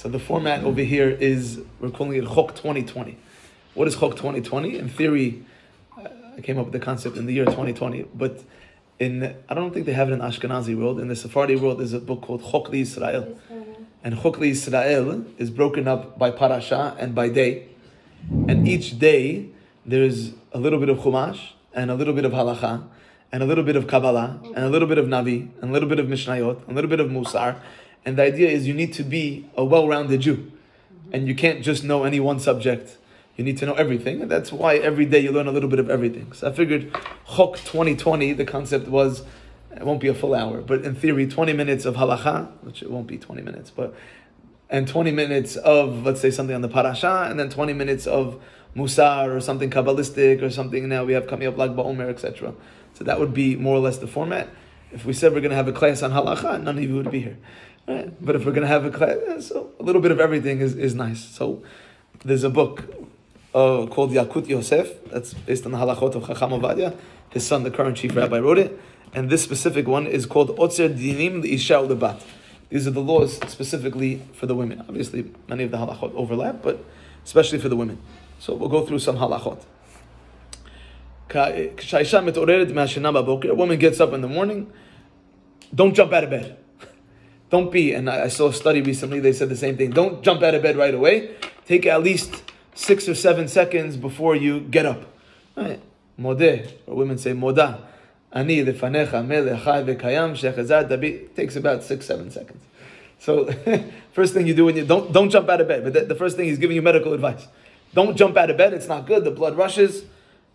So the format over here is we're calling it Chok 2020. What is Chok 2020? In theory, uh, I came up with the concept in the year 2020, but in I don't think they have it in Ashkenazi world. In the Sephardi world, there's a book called Chok Israel, and Chok Israel is broken up by parasha and by day, and each day there's a little bit of Chumash and a little bit of Halacha and a little bit of Kabbalah and a little bit of Navi and a little bit of Mishnayot, a little bit of Musar, and the idea is you need to be a well-rounded Jew, and you can't just know any one subject. You need to know everything, and that's why every day you learn a little bit of everything. So I figured Chok 2020, the concept was it won't be a full hour, but in theory, 20 minutes of halacha, which it won't be 20 minutes, but and 20 minutes of let's say something on the parasha, and then 20 minutes of musar or something kabbalistic or something. Now we have coming up Lag BaOmer, etc. So that would be more or less the format. If we said we're going to have a class on halacha, none of you would be here. But if we're going to have a class, so a little bit of everything is, is nice. So there's a book uh, called Yalkut Yosef, that's based on the halachot of Chacham Ovadia. His son, the current chief rabbi, wrote it. And this specific one is called Otzer Dinim Isha Lebat. These are the laws specifically for the women. Obviously, many of the halachot overlap, but especially for the women. So we'll go through some halachot. A woman gets up in the morning, don't jump out of bed. Don't be, and I saw a study recently, they said the same thing. Don't jump out of bed right away. Take at least six or seven seconds before you get up. Right. Modeh, or women say moda. Ani lefanecha melech chai v'kayam shechazar dabi. Takes about six, seven seconds. So, first thing you do when you don't don't jump out of bed. But the, the first thing he's giving you medical advice. Don't jump out of bed. It's not good. The blood rushes.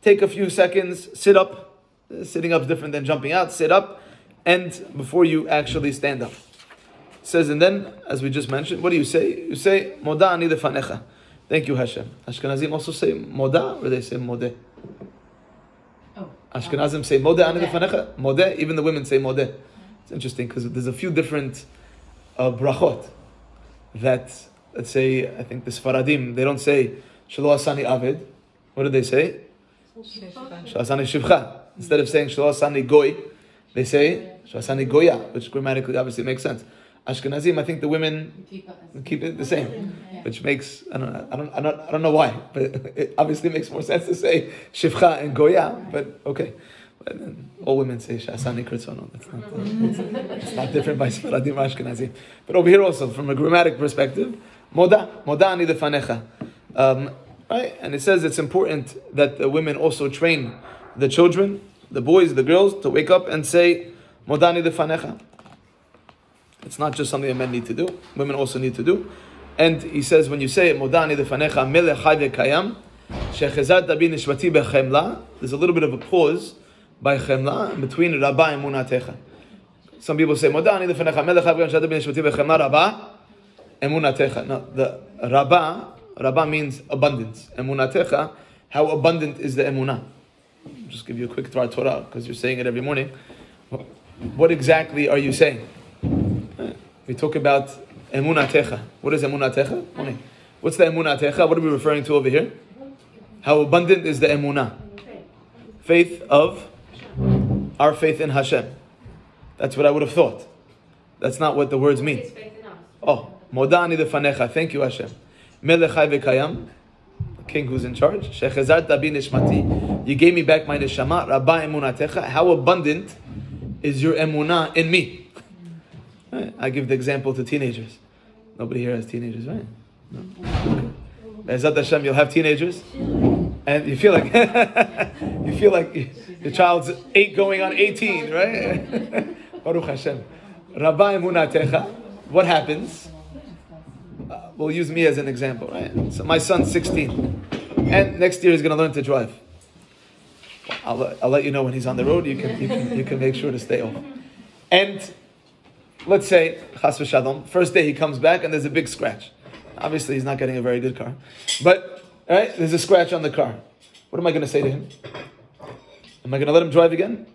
Take a few seconds. Sit up. Uh, sitting up is different than jumping out. Sit up, and before you actually stand up. Says and then, as we just mentioned, what do you say? You say moda ani lefanecha. Thank you, Hashem. Ashkenazim also say moda, or they say modeh. Oh. Ashkenazim say modeh ani lefanecha. Modeh. Even the women say modeh. It's interesting because there's a few different uh, brachot that let's say I think the Sfaradim they don't say Shelo Asani Avid. What do they say? Shelo Asani Shifcha. Instead of saying Shelo Asani Goy, they say Shelo Asani Goya, which grammatically obviously makes sense. Ashkenazim, I think the women keep it the same, which makes I don't I don't I don't, I don't know why, but it obviously makes more sense to say Shifcha and Goya. But okay. But then all women say Shasani Kurtzono. That's not, uh, it's, it's not different by Sfaradim Ashkenazim. But over here also, from a grammatic perspective, Moda, Moda ani lefanecha. Um, right? And it says it's important that the women also train the children, the boys, the girls, to wake up and say, Moda ani lefanecha. It's not just something that men need to do, women also need to do. And he says, when you say Moda ani lefanecha, melech chai v'kayam, shechezat abi nishmati bechemla, there's a little bit of a pause by chemla between Rabba and Munatecha. Some people say, Modani lefanecha melech avgam shad ben shvati v'chemla Rabba emunatecha. No, the Rabba, Rabba means abundance. Emunatecha, how abundant is the emunah? Just give you a quick Torah because you're saying it every morning. What exactly are you saying? We talk about emunatecha. What is emunatecha? What's the emunatecha? What are we referring to over here? How abundant is the emunah? Faith of our faith in Hashem. That's what I would have thought. That's not what the words mean. Oh, modani lefanecha. Thank you, Hashem. Melechai v'kayam, king who's in charge. Shechazar tabi nishmati. You gave me back my neshama. Rabba emunatecha. How abundant is your emunah in me? Right. I give the example to teenagers. Nobody here has teenagers, right? No. Okay. Bezat Hashem, you'll have teenagers, and you feel like you feel like your child's eight going on eighteen, right? Baruch Hashem. Rabba Emunatecha. What happens? Uh, we'll use me as an example, right? So my son's sixteen, and next year he's going to learn to drive. I'll, I'll let you know when he's on the road. You can, you can you can make sure to stay off. And let's say Chas v'Shalom, first day he comes back and there's a big scratch. Obviously, he's not getting a very good car. But, right, there's a scratch on the car. What am I going to say to him? Am I going to let him drive again?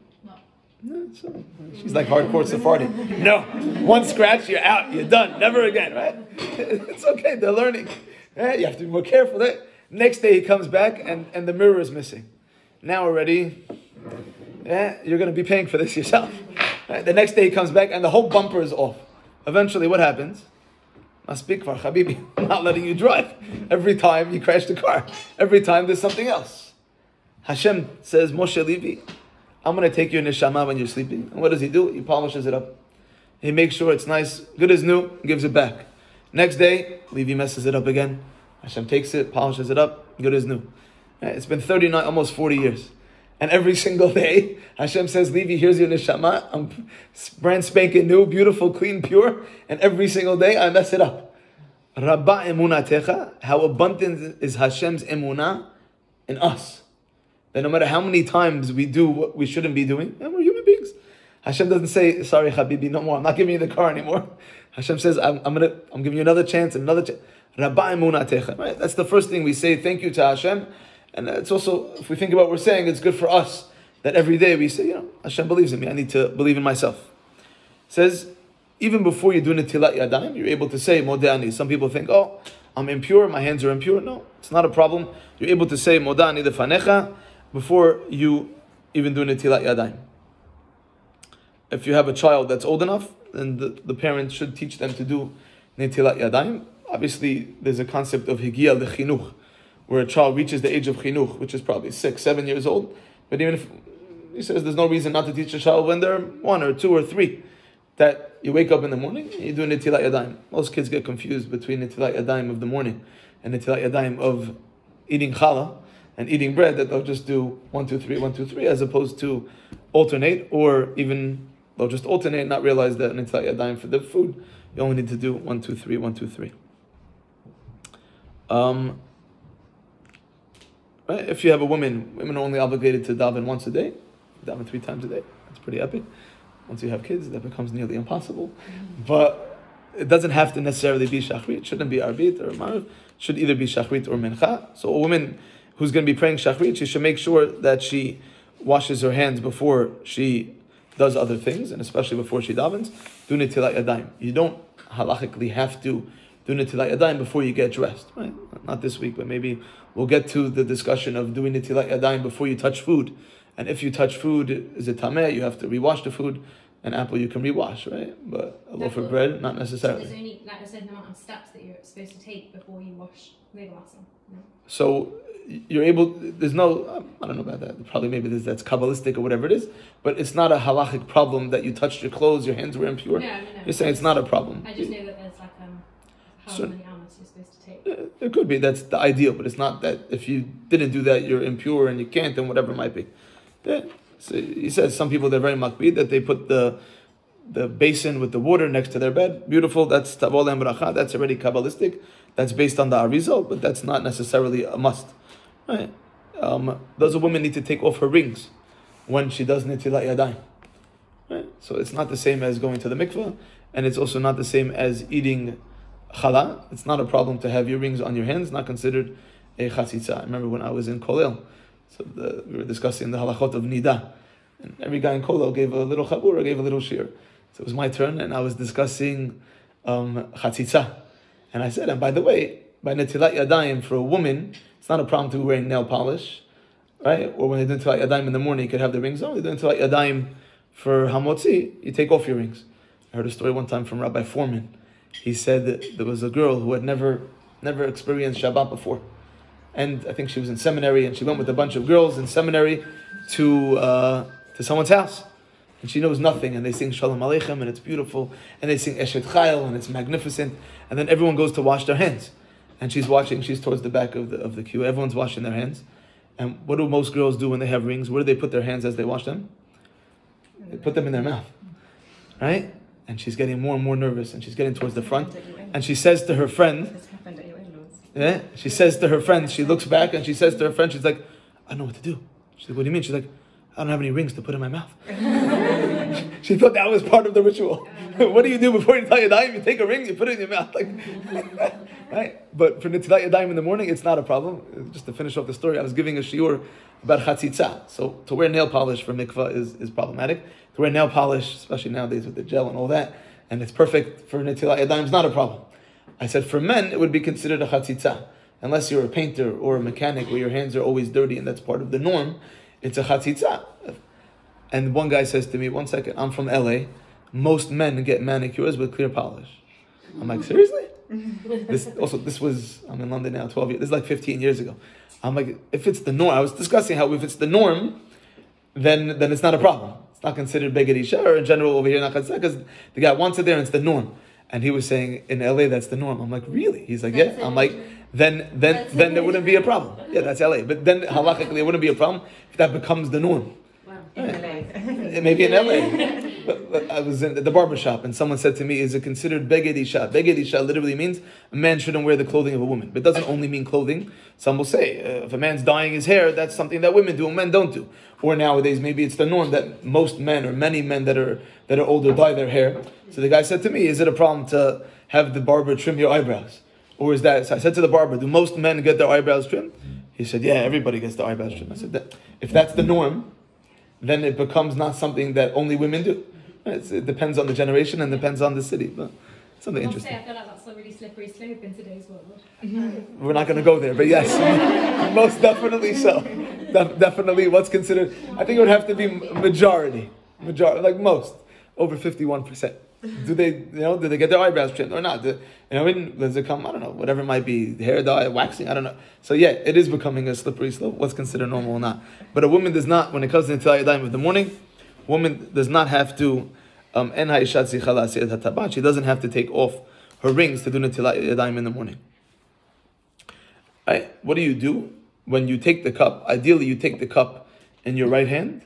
No. So, she's like hardcore Sephardi. No. One scratch, you're out. You're done. Never again, right? It's okay. They're learning. Right? You have to be more careful. Right? Next day he comes back and, and the mirror is missing. Now already, yeah, you're going to be paying for this yourself. Right? The next day he comes back and the whole bumper is off. Eventually, what happens? Maspik for Habibi. I'm not letting you drive. Every time you crash the car. Every time there's something else. Hashem says, Moshe Levi, I'm going to take your neshama when you're sleeping. And what does he do? He polishes it up. He makes sure it's nice, good as new, gives it back. Next day, Levi messes it up again. Hashem takes it, polishes it up, good as new. Right? It's been 39, almost 40 years. And every single day, Hashem says, Levi, here's your neshama. I'm brand spanking new, beautiful, clean, pure. And every single day, I mess it up. Rabba emunatecha, how abundant is Hashem's emunah in us. That no matter how many times we do what we shouldn't be doing, and we're human beings. Hashem doesn't say, sorry, Habibi, no more. I'm not giving you the car anymore. Hashem says, I'm, I'm gonna, I'm giving you another chance and another chance. Rabba emunatecha. Right? That's the first thing we say. Thank you to Hashem. And it's also, if we think about what we're saying, it's good for us that every day we say, you know, Hashem believes in me. I need to believe in myself. It says, even before you do Netilat Yadayim, you're able to say Modani. Some people think, oh, I'm impure, my hands are impure. No, it's not a problem. You're able to say Modani the Fanecha before you even do Netilat Yadayim. If you have a child that's old enough, then the, the parents should teach them to do Netilat Yadayim. Obviously, there's a concept of Higia Lechinuch, where a child reaches the age of Chinuch, which is probably six, seven years old. But even if he says there's no reason not to teach a child when they're one or two or three, that you wake up in the morning and you do Netilat Yadayim. Most kids get confused between Netilat Yadayim of the morning and Netilat Yadayim of eating challah and eating bread, that they'll just do one, two, three, one, two, three, as opposed to alternate, or even they'll just alternate and not realize that Netilat Yadayim for the food, you only need to do one, two, three, one, two, three. Um, right? If you have a woman, women are only obligated to daven once a day, daven three times a day. That's pretty epic. Once you have kids, that becomes nearly impossible. Mm-hmm. But it doesn't have to necessarily be shachrit. It shouldn't be arbit or marv. It should either be shachrit or mincha. So a woman who's going to be praying shachrit, she should make sure that she washes her hands before she does other things, and especially before she davens. Do netilat yadayim. You don't halachically have to do netilat yadayim before you get dressed. Right? Not this week, but maybe we'll get to the discussion of doing netilat yadayim before you touch food. And if you touch food, is it tameh? You have to rewash the food. An apple you can rewash, right? But a loaf of bread, not necessarily. There's only like a certain amount of steps that you're supposed to take before you wash. No? So you're able. There's no. I don't know about that. Probably maybe this, that's kabbalistic or whatever it is. But it's not a halachic problem that you touched your clothes, your hands were impure. No, no, no. You're saying it's not a problem. I just know that there's like um, So- many hours you're supposed to take. It could be that's the ideal, but it's not that if you didn't do that, you're impure and you can't, and whatever it might be. So he says some people they're very makpid that they put the the basin with the water next to their bed. Beautiful. That's tavol and bracha. That's already kabbalistic. That's based on the arizal, but that's not necessarily a must. Right? Um, does a woman need to take off her rings when she does netilat yadayim? Right? So it's not the same as going to the mikveh, and it's also not the same as eating challah. It's not a problem to have your rings on your hands, not considered a chatzitza. I remember when I was in Kolel, so the, we were discussing the halachot of nida, and every guy in Kolel gave a little chabur, gave a little shiur. So it was my turn, and I was discussing um, chatzitza. And I said, and by the way, by netilat yadayim for a woman, it's not a problem to be wearing nail polish, right? Or when they do netilat yadayim in the morning, you could have the rings on. They do netilat yadayim for hamotzi, you take off your rings. I heard a story one time from Rabbi Foreman. He said that there was a girl who had never, never experienced Shabbat before. And I think she was in seminary, and she went with a bunch of girls in seminary to, uh, to someone's house and she knows nothing, and they sing Shalom Aleichem, and it's beautiful, and they sing Eshet Chayil, and it's magnificent, and then everyone goes to wash their hands, and she's watching, she's towards the back of the, of the queue, everyone's washing their hands, and what do most girls do when they have rings? Where do they put their hands as they wash them? They put them in their mouth, right? And she's getting more and more nervous, and she's getting towards the front, and she says to her friend, This happened at your in-laws. yeah, she says to her friend, she looks back, and she says to her friend, she's like, I don't know what to do. She's like, what do you mean? She's like, I don't have any rings to put in my mouth. she thought that was part of the ritual. what do you do before you your dime? You take a ring, you put it in your mouth. Like, right? But for Nitilat Yadayim in the morning, it's not a problem. Just to finish off the story, I was giving a shiur about chatzitza. So to wear nail polish for mikvah is, is problematic. To wear nail polish, especially nowadays with the gel and all that, and it's perfect for Nitilat Yadayim, is not a problem. I said for men, it would be considered a chatzitza. Unless you're a painter or a mechanic where your hands are always dirty and that's part of the norm, it's a chatzitza. And one guy says to me, one second, I'm from LA. Most men get manicures with clear polish. I'm like, seriously? This also this was I'm in London now, 12 years. This is like 15 years ago. I'm like, if it's the norm, I was discussing how if it's the norm, then then it's not a problem. It's not considered beged isha or in general over here in because the guy wants it there and it's the norm. And he was saying in LA that's the norm. I'm like, really? He's like, yeah. I'm like, then then then there wouldn't be a problem. Yeah, that's LA. But then halachically it wouldn't be a problem if that becomes the norm. Wow. Maybe in LA. But- but I was in the barber shop and someone said to me, "Is it considered beged isha?" Beged isha literally means a man shouldn't wear the clothing of a woman. But it doesn't only mean clothing. Some will say uh, if a man's dyeing his hair, that's something that women do and men don't do. Or nowadays, maybe it's the norm that most men or many men that are that are older dye their hair. So the guy said to me, "Is it a problem to have the barber trim your eyebrows?" Or is that? So I said to the barber, "Do most men get their eyebrows trimmed?" He said, "Yeah, everybody gets their eyebrows trimmed." I said, that, "If that's the norm." Then it becomes not something that only women do. It's, it depends on the generation and depends on the city, but something I must say, interesting. I feel like that's a really slippery slope in today's world. Mm-hmm. We're not going to go there, but yes, most definitely so. Def- definitely, what's considered? I think it would have to be majority, majority, like most, over fifty-one percent. Do they, you know, do they get their eyebrows trimmed or not? Do, you know, when does it come? I don't know. Whatever it might be, hair dye, waxing. I don't know. So yeah, it is becoming a slippery slope. What's considered normal or not? But a woman does not, when it comes to Netilat Yadayim of the morning, woman does not have to. Um, she doesn't have to take off her rings to do Netilat Yadayim in the morning. Right? What do you do when you take the cup? Ideally, you take the cup in your right hand,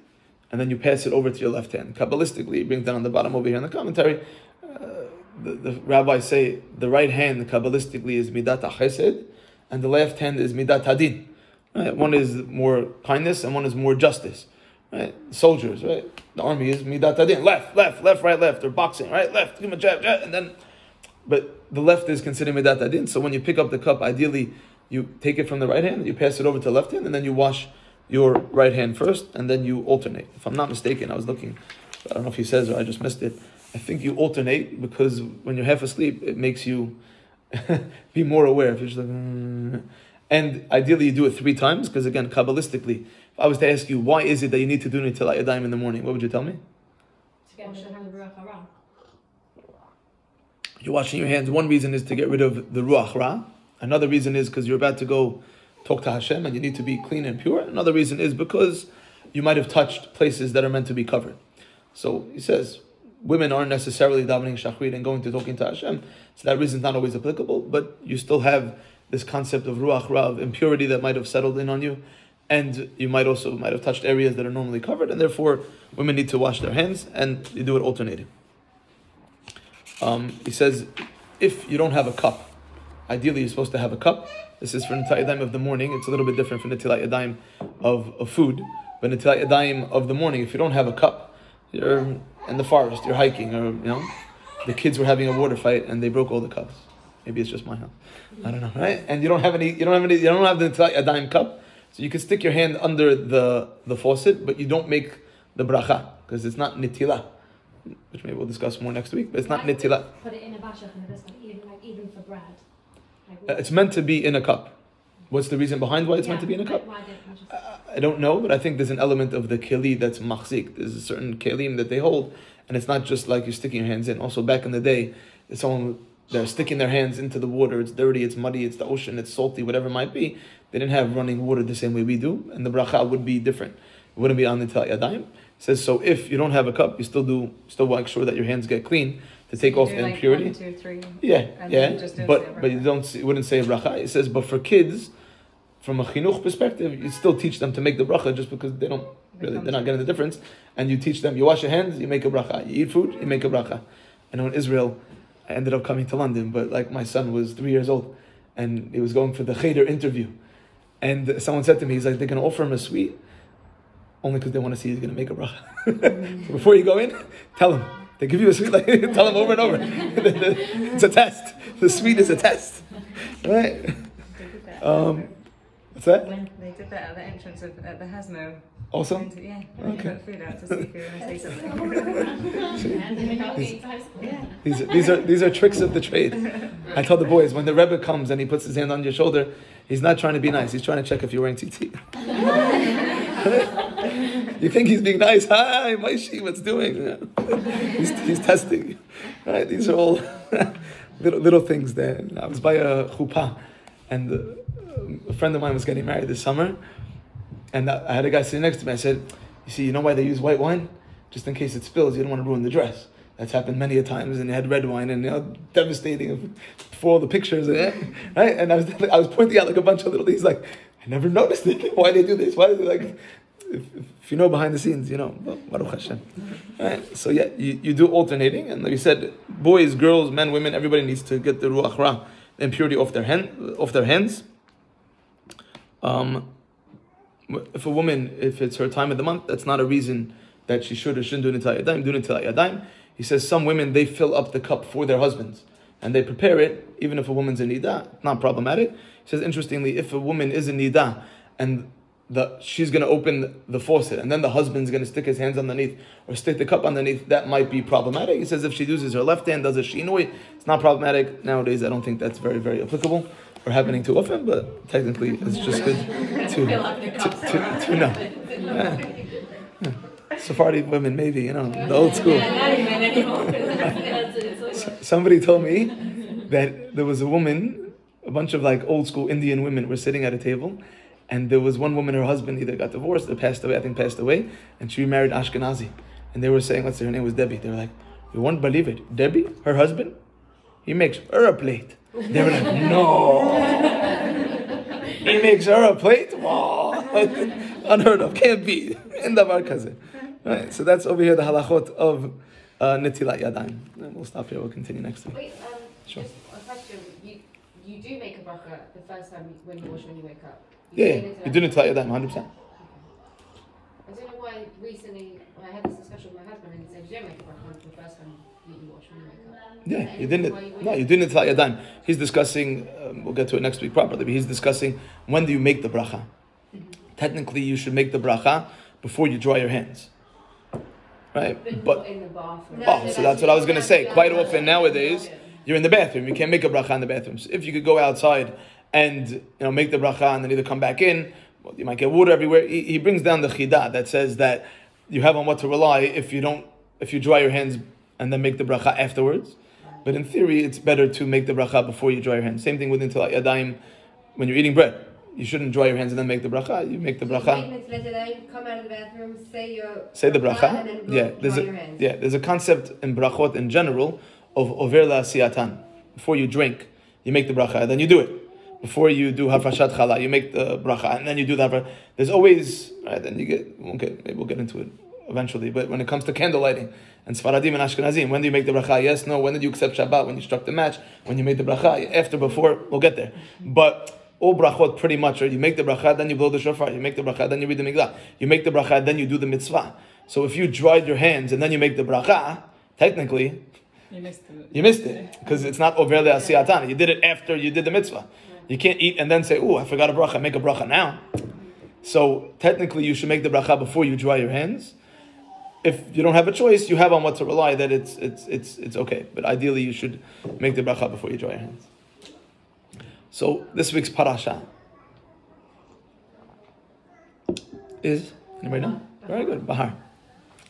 and then you pass it over to your left hand. Kabbalistically, it brings down on the bottom over here in the commentary. Uh, the, the rabbis say the right hand kabbalistically is midat chesed, and the left hand is midat hadin. Right? One is more kindness, and one is more justice. Right? Soldiers, right? The army is midat hadin, left, left, left, right, left. Or boxing, right, left, give him a jab, jab, and then. But the left is considered midat hadin. So when you pick up the cup, ideally you take it from the right hand, you pass it over to the left hand, and then you wash your right hand first, and then you alternate. If I'm not mistaken, I was looking. I don't know if he says or I just missed it. I think you alternate because when you're half asleep, it makes you be more aware. If you're just like, "Mm." and ideally you do it three times because again, kabbalistically, if I was to ask you why is it that you need to do Nitilat Yadayim in the morning, what would you tell me? To get rid of the Ruach Hara. You're washing your hands. One reason is to get rid of the ruach ra. Another reason is because you're about to go talk to Hashem and you need to be clean and pure. Another reason is because you might have touched places that are meant to be covered. So he says women aren't necessarily davening shachrit and going to talking to Hashem. So that reason is not always applicable, but you still have this concept of ruach ra, of impurity that might have settled in on you. And you might also might have touched areas that are normally covered, and therefore women need to wash their hands and you do it alternating. Um, he says, if you don't have a cup, ideally you're supposed to have a cup. This is for Netilat Yadayim of the morning. It's a little bit different from Netilat Yadayim of, of food. But Netilat Yadayim of the morning, if you don't have a cup, you're in the forest, you're hiking, or, you know, the kids were having a water fight and they broke all the cups. Maybe it's just my house. I don't know, right? And you don't have any, you don't have any, you don't have the Netilat Yadayim cup. So you can stick your hand under the, the faucet, but you don't make the bracha, because it's not Nitilah which maybe we'll discuss more next week, but it's not Why would they nitilat. Put it in a basha and this one, even like even for bread. Uh, It's meant to be in a cup. What's the reason behind why it's meant to be in a cup? Why didn't you just? I don't know, but I think there's an element of the keli that's machzik. There's a certain kelim that they hold, and it's not just like you're sticking your hands in. Also, back in the day, if someone they're sticking their hands into the water. It's dirty, it's muddy, it's the ocean, it's salty, whatever it might be. They didn't have running water the same way we do, and the bracha would be different. It wouldn't be on the yadayim. It says so. If you don't have a cup, you still do still make sure that your hands get clean to take You off the like impurity. One, two, three. Yeah, yeah, then just don't say a but but you don't see, wouldn't say bracha. It says, but for kids, from a chinuch perspective, you still teach them to make the bracha just because they don't really, they're not getting the difference. And you teach them, you wash your hands, you make a bracha. You eat food, you make a bracha. I know in Israel, I ended up coming to London, but like my son was three years old, and he was going for the cheder interview, and someone said to me, he's like, they're going to offer him a sweet, only because they want to see he's going to make a bracha. Mm-hmm. so before you go in, tell him. They give you a sweet, like tell them over and over. it's a test. The sweet is a test, right? They did that. Um, What's that? when they did that at the entrance of at the Hasmo. Also, Went Yeah, Okay. food out to see if you were going to say something. And then they got kicked to high school. yeah. these are, these are these are tricks of the trade. I tell the boys when the Rebbe comes and he puts his hand on your shoulder, he's not trying to be nice. He's trying to check if you're wearing tzitzit. you think he's being nice? Hi, Maishi, what's doing? he's, he's testing. Right? These are all little, little things there. I was by a chuppah, and uh, a friend of mine was getting married this summer, and I had a guy sitting next to me. I said, "You see, you know why they use white wine? Just in case it spills, you don't want to ruin the dress." That's happened many a times, and they had red wine, and you know, devastating for all the pictures, and, right? And I was, I was pointing out like a bunch of little things, like I never noticed it. Why they do this? Why they like? If, if you know behind the scenes, you know. Baruch Hashem. Right? So yeah, you, you do alternating, and like you said, boys, girls, men, women, everybody needs to get the ruach ra, the impurity off their hand, off their hands. Um, if a woman, if it's her time of the month, that's not a reason that she should or shouldn't do Yadayim. Do Yadayim. He says some women they fill up the cup for their husbands and they prepare it, even if a woman's in nida, not problematic. He says interestingly, if a woman is in nida and the she's going to open the faucet and then the husband's going to stick his hands underneath or stick the cup underneath, that might be problematic. He says if she uses her left hand, does a shinoi, it's not problematic. Nowadays, I don't think that's very very applicable or happening too often, but technically it's just good to to, to, to know. Yeah. Yeah. Sephardi women, maybe you know the old school. Somebody told me that there was a woman, bunch of like old school Indian women were sitting at a table, and there was one woman, her husband either got divorced or passed away, I think passed away, and she remarried Ashkenazi. And they were saying, let's say her name was Debbie. They were like, you won't believe it. Debbie, her husband, he makes her a plate. They were like, no. he makes her a plate? Wow. Unheard of. Can't be. In the cousin. Right, so that's over here the halachot of uh, Netilat Yadayim. And we'll stop here. We'll continue next week. Wait, um, Sure. Just a question. You you do make a bracha the first time you- when you wash when you wake up. Yeah, say yeah. you to- do Netilat Yadayim, 100%. I don't know why recently I had this discussion with my husband and he said you don't make a bracha the first time you, you wash when you wake up. Yeah, you didn't. you No, you didn't Netilat Yadayim. He's discussing, um, we'll get to it next week properly, but he's discussing when do you make the bracha. Technically, you should make the bracha before you dry your hands. Right? But in the bathroom. Oh, so that's what I was going to say. Quite often nowadays, you're in the bathroom. You can't make a bracha in the bathroom. So if you could go outside and you know make the bracha and then either come back in, well, you might get water everywhere. He, he brings down the chidah that says that you have on what to rely if you don't if you dry your hands and then make the bracha afterwards. But in theory, it's better to make the bracha before you dry your hands. Same thing with Nitilat Yadayim when you're eating bread. You shouldn't dry your hands and then make the bracha. You make the bracha. Maintenance let it out, come out of the bathroom, say your Say the bracha. Yeah, there's dry a your hands. yeah, there's a concept in brachot in general of over la siyatan. Before you drink, you make the bracha, and then you do it. Before you do hafrashat challah, you make the bracha, and then you do hafra- There's always right. Then you get okay. Maybe we'll get into it eventually. But when it comes to candle lighting and Sfaradim and Ashkenazim, when do you make the bracha? Yes, no. When did you accept Shabbat? When you struck the match? When you made the bracha? After, before? We'll get there. But all brachot pretty much you make the bracha, then you blow the shofar. You make the bracha, then you read the Megillah. You make the bracha, then you do the mitzvah. So if you dried your hands and then you make the bracha, technically You missed it. you missed it because it's not over asiyatan. You did it after you did the mitzvah. You can't eat and then say, "Oh, I forgot a bracha. Make a bracha now." So technically, you should make the bracha before you dry your hands. If you don't have a choice, you have on what to rely. That it's it's it's it's okay. But ideally, you should make the bracha before you dry your hands. So this week's parasha is anybody know? Very good, Bahar.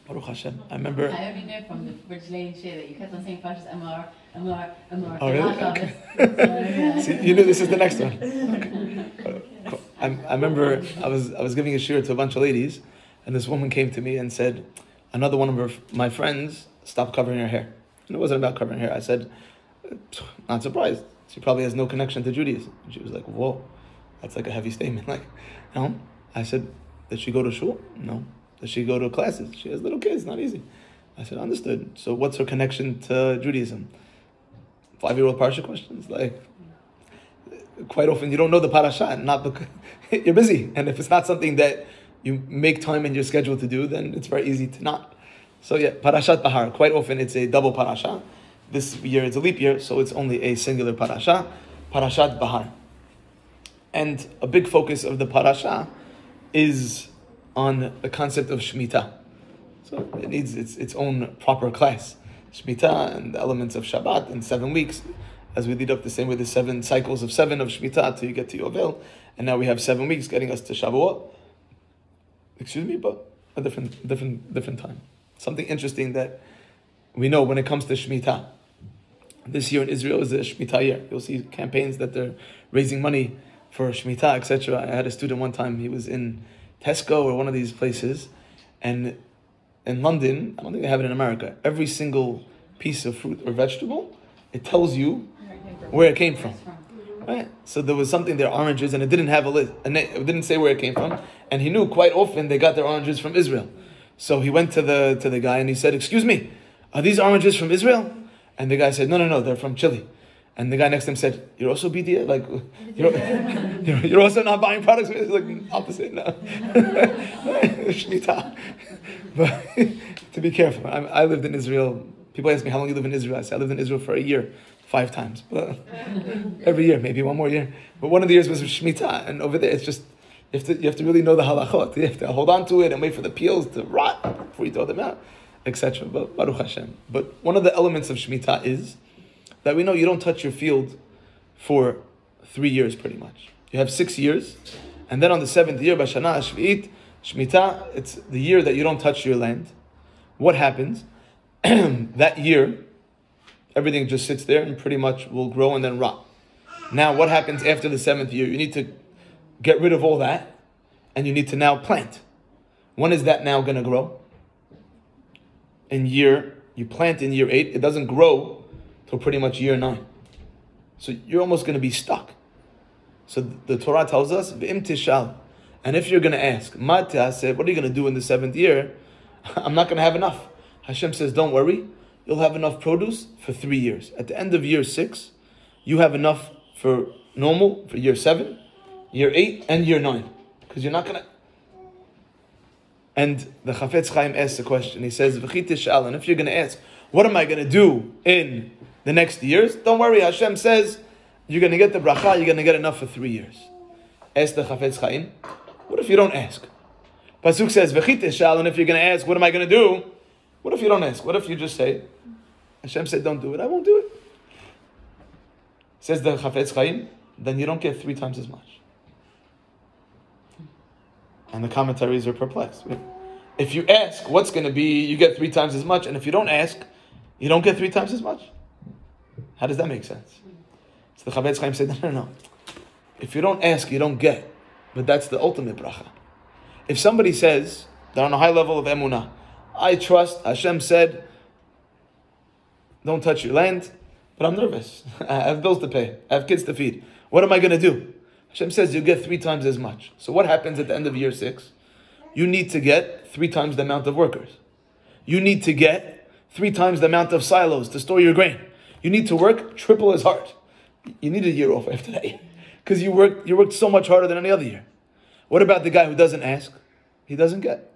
Baruch Hashem. I remember. I only know from the Lady show that you kept on saying Pashas Amar, Amar, Amar. Oh, really? Okay. See, you knew this is the next one. Okay. Cool. I, I remember I was I was giving a shiur to a bunch of ladies, and this woman came to me and said, another one of her, my friends stopped covering her hair. And it wasn't about covering her hair. I said, not surprised. She probably has no connection to Judaism. And she was like, whoa, that's like a heavy statement. Like, no. I said, did she go to shul? No. Does she go to classes? She has little kids. Not easy. I said, understood. So what's her connection to Judaism? Five-year-old parsha questions like quite often you don't know the parasha, not because you're busy. And if it's not something that you make time in your schedule to do, then it's very easy to not. So yeah, parashat bahar. Quite often it's a double parasha. This year it's a leap year, so it's only a singular parasha, parashat bahar. And a big focus of the parasha is on the concept of shmita. So it needs its, its own proper class. Shmita and the elements of Shabbat and seven weeks, as we lead up the same way the seven cycles of seven of Shmita till you get to Yovel. And now we have seven weeks getting us to Shavuot. Excuse me, but a different, different, different time. Something interesting that we know when it comes to Shmita. this year in Israel is the Shemitah year. You'll see campaigns that they're raising money for Shemitah, etc. I had a student one time, he was in Tesco or one of these places, and in London, I don't think they have it in America, every single piece of fruit or vegetable, it tells you where it came from. Right? So there was something there, oranges, and it didn't have a list, and it didn't say where it came from. And he knew quite often they got their oranges from Israel. So he went to the to the guy and he said, "Excuse me, are these oranges from Israel?" And the guy said, "No, no, no, they're from Chile." And the guy next to him said, "You're also BDA, like you're, you're, also not buying products." It's like opposite, no. Shemitah. But to be careful, I, I lived in Israel. People ask me how long you live in Israel. I said I lived in Israel for a year, five times, but every year, maybe one more year. But one of the years was Shemitah, and over there it's just you have to you have to really know the halachot. You have to hold on to it and wait for the peels to rot before you throw them out, etc. But Baruch Hashem. But one of the elements of Shemitah is that we know you don't touch your field for three years, pretty much. You have six years, and then on the seventh year, Bashana Shvi'it, Shemitah, it's the year that you don't touch your land. What happens? that year, everything just sits there and pretty much will grow and then rot. Now, what happens after the seventh year? You need to get rid of all that, and you need to now plant. When is that now going to grow? In year, you plant in year eight, it doesn't grow till pretty much year nine. So you're almost going to be stuck. So the Torah tells us, V'im tishal. And if you're going to ask, said, what are you going to do in the seventh year? I'm not going to have enough. Hashem says, don't worry. You'll have enough produce for three years. At the end of year six, you have enough for normal for year seven, year eight, and year nine. Because you're not going to. And the Chafetz Chaim asks a question. He says. And if you're going to ask, what am I going to do in the next years? Don't worry. Hashem says, you're going to get the bracha. You're going to get enough for three years. Ask the Chafetz Chaim. What if you don't ask? Pasuk says, "V'chi tishal." And if you're going to ask, what am I going to do? What if you don't ask? What if you just say, Hashem said, don't do it. I won't do it. Says the Chafetz Chaim, then you don't get three times as much. And the commentaries are perplexed. If you ask what's going to be, you get three times as much. And if you don't ask, you don't get three times as much. How does that make sense? So the Chafetz Chaim said, no, no, no. If you don't ask, you don't get. But that's the ultimate bracha. If somebody says, they're on a high level of emunah, I trust, Hashem said, don't touch your land, but I'm nervous. I have bills to pay. I have kids to feed. What am I going to do? Hashem says you get three times as much. So what happens at the end of year six? You need to get three times the amount of workers. You need to get three times the amount of silos to store your grain. You need to work triple as hard. You need a year off after that because you worked you worked so much harder than any other year. What about the guy who doesn't ask? He doesn't get.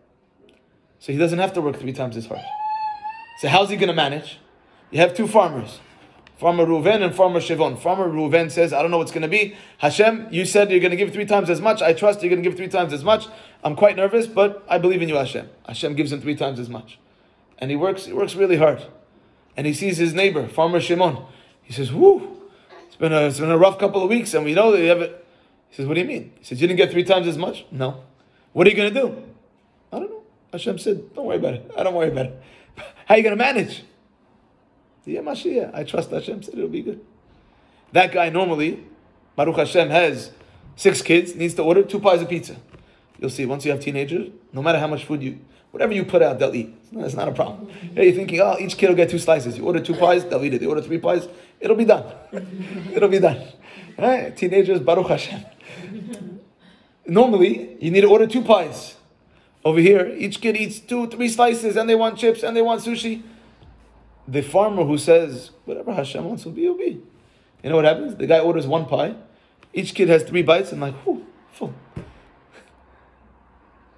So he doesn't have to work three times as hard. So how's he going to manage? You have two farmers, Farmer Ruven and Farmer Shimon. Farmer Ruven says, I don't know what's going to be. Hashem, you said you're going to give three times as much. I trust you're going to give three times as much. I'm quite nervous, but I believe in you, Hashem. Hashem gives him three times as much. And he works, he works really hard. And he sees his neighbor, Farmer Shimon. He says, whoo, it's been a, it's been a rough couple of weeks, and we know that you have it. He says, what do you mean? He says, you didn't get three times as much? No. What are you going to do? I don't know. Hashem said, don't worry about it. I don't worry about it. How are you going to manage? Yeah, Mashiach. I trust Hashem said it'll be good. That guy normally, Baruch Hashem, has six kids, needs to order two pies of pizza. You'll see, once you have teenagers, no matter how much food you, whatever you put out, they'll eat. It's not a problem. You're thinking, oh, each kid will get two slices. You order two pies, they'll eat it. They order three pies, it'll be done. it'll be done. Right? Teenagers, Baruch Hashem. Normally, you need to order two pies. Over here, each kid eats two, three slices, and they want chips, and they want sushi. The farmer who says, whatever Hashem wants will be, will be. You know what happens? The guy orders one pie. Each kid has three bites, and like, whew, full.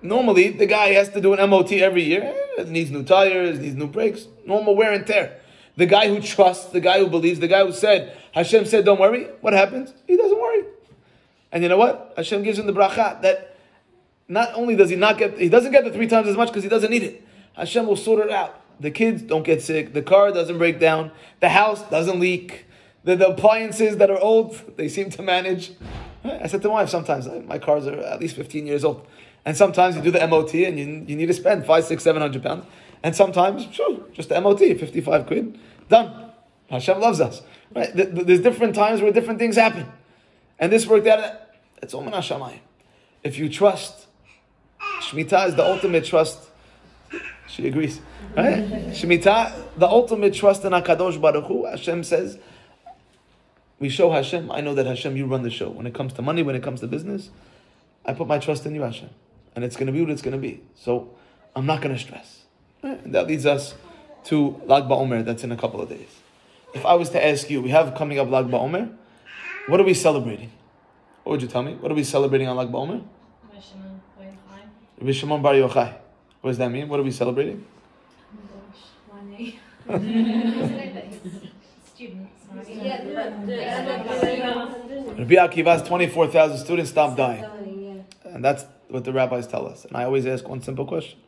Normally, the guy has to do an MOT every year. Needs new tires, needs new brakes, normal wear and tear. The guy who trusts, the guy who believes, the guy who said, Hashem said, don't worry, what happens? He doesn't worry. And you know what? Hashem gives him the bracha that not only does he not get, he doesn't get the three times as much because he doesn't need it. Hashem will sort it out. The kids don't get sick. The car doesn't break down. The house doesn't leak. The, the appliances that are old, they seem to manage. I said to my wife sometimes, my cars are at least 15 years old. And sometimes you do the MOT and you, you need to spend five, six, seven hundred pounds. And sometimes, sure, just the MOT, 55 quid, done. Hashem loves us. Right? Th- th- There's different times where different things happen. And this worked out. It's Omen Hashemayim. If you trust, Shemitah is the ultimate trust. She agrees. Right? Shemitah, the ultimate trust in HaKadosh Baruch Hu. Hashem says, we show Hashem, I know that Hashem, you run the show. When it comes to money, when it comes to business, I put my trust in you, Hashem. And it's going to be what it's going to be. So I'm not going to stress. And that leads us to Lag BaOmer, that's in a couple of days. If I was to ask you, we have coming up Lag BaOmer, what are we celebrating? What would you tell me? What are we celebrating on Lag BaOmer? Shimon, Bar Yochai. Rabbi Shimon Bar Yochai. What does that mean? What are we celebrating? My gosh, why me? Students. Yeah, the other Rabbi Akiva's 24,000 students stopped dying. And that's what the rabbis tell us. And I always ask one simple question.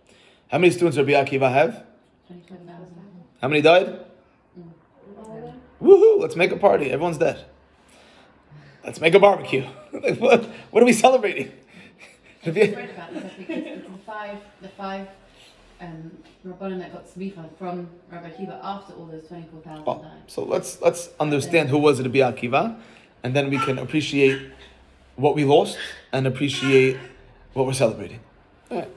How many students Rabbi Akiva have? 24,000. How many died? Woohoo! Let's make a party. Everyone's dead. Let's make a barbecue. Like, what, what are we celebrating? Rabbi- I read about this, I think it's, it's the five, the five um, Rabbanim that got smicha from Rabbi Akiva after all those 24,000 Oh, died. so let's let's understand who was Rabbi Akiva, and then we can appreciate what we lost and appreciate what we're celebrating. Alright.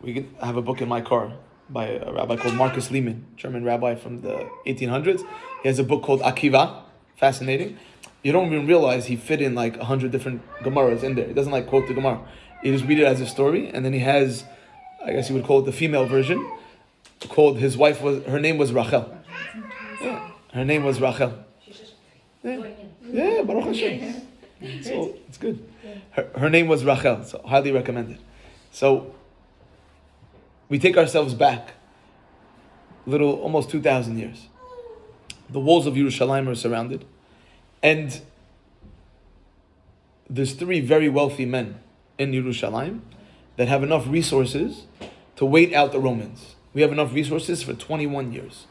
We can have a book in my car by a rabbi called Marcus Lehmann, German rabbi from the 1800s. He has a book called Akiva, fascinating. You don't even realize he fit in like a hundred different Gemaras in there. He doesn't like quote the Gemara. You just read it as a story, and then he has, I guess you would call it the female version, called his wife was her name was Rachel. Yeah, her name was Rachel. Yeah, yeah Baruch Hashem. So it's good. Her, her name was Rachel, so highly recommended. So we take ourselves back, little almost two thousand years. The walls of Yerushalayim are surrounded, and there's three very wealthy men in Yerushalayim that have enough resources to wait out the Romans. We have enough resources for 21 years.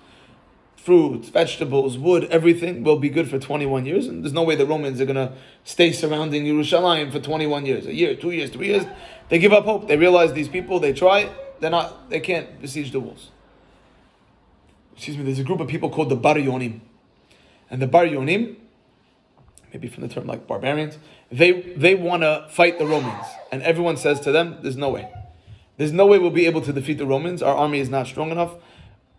Fruits, vegetables, wood, everything will be good for 21 years. And there's no way the Romans are going to stay surrounding Yerushalayim for 21 years. A year, two years, three years. They give up hope. They realize these people, they try, they're not, they can't besiege the walls. Excuse me, there's a group of people called the Biryonim. And the Biryonim, maybe from the term like barbarians, they they want to fight the Romans, and everyone says to them, "There's no way. There's no way we'll be able to defeat the Romans. Our army is not strong enough.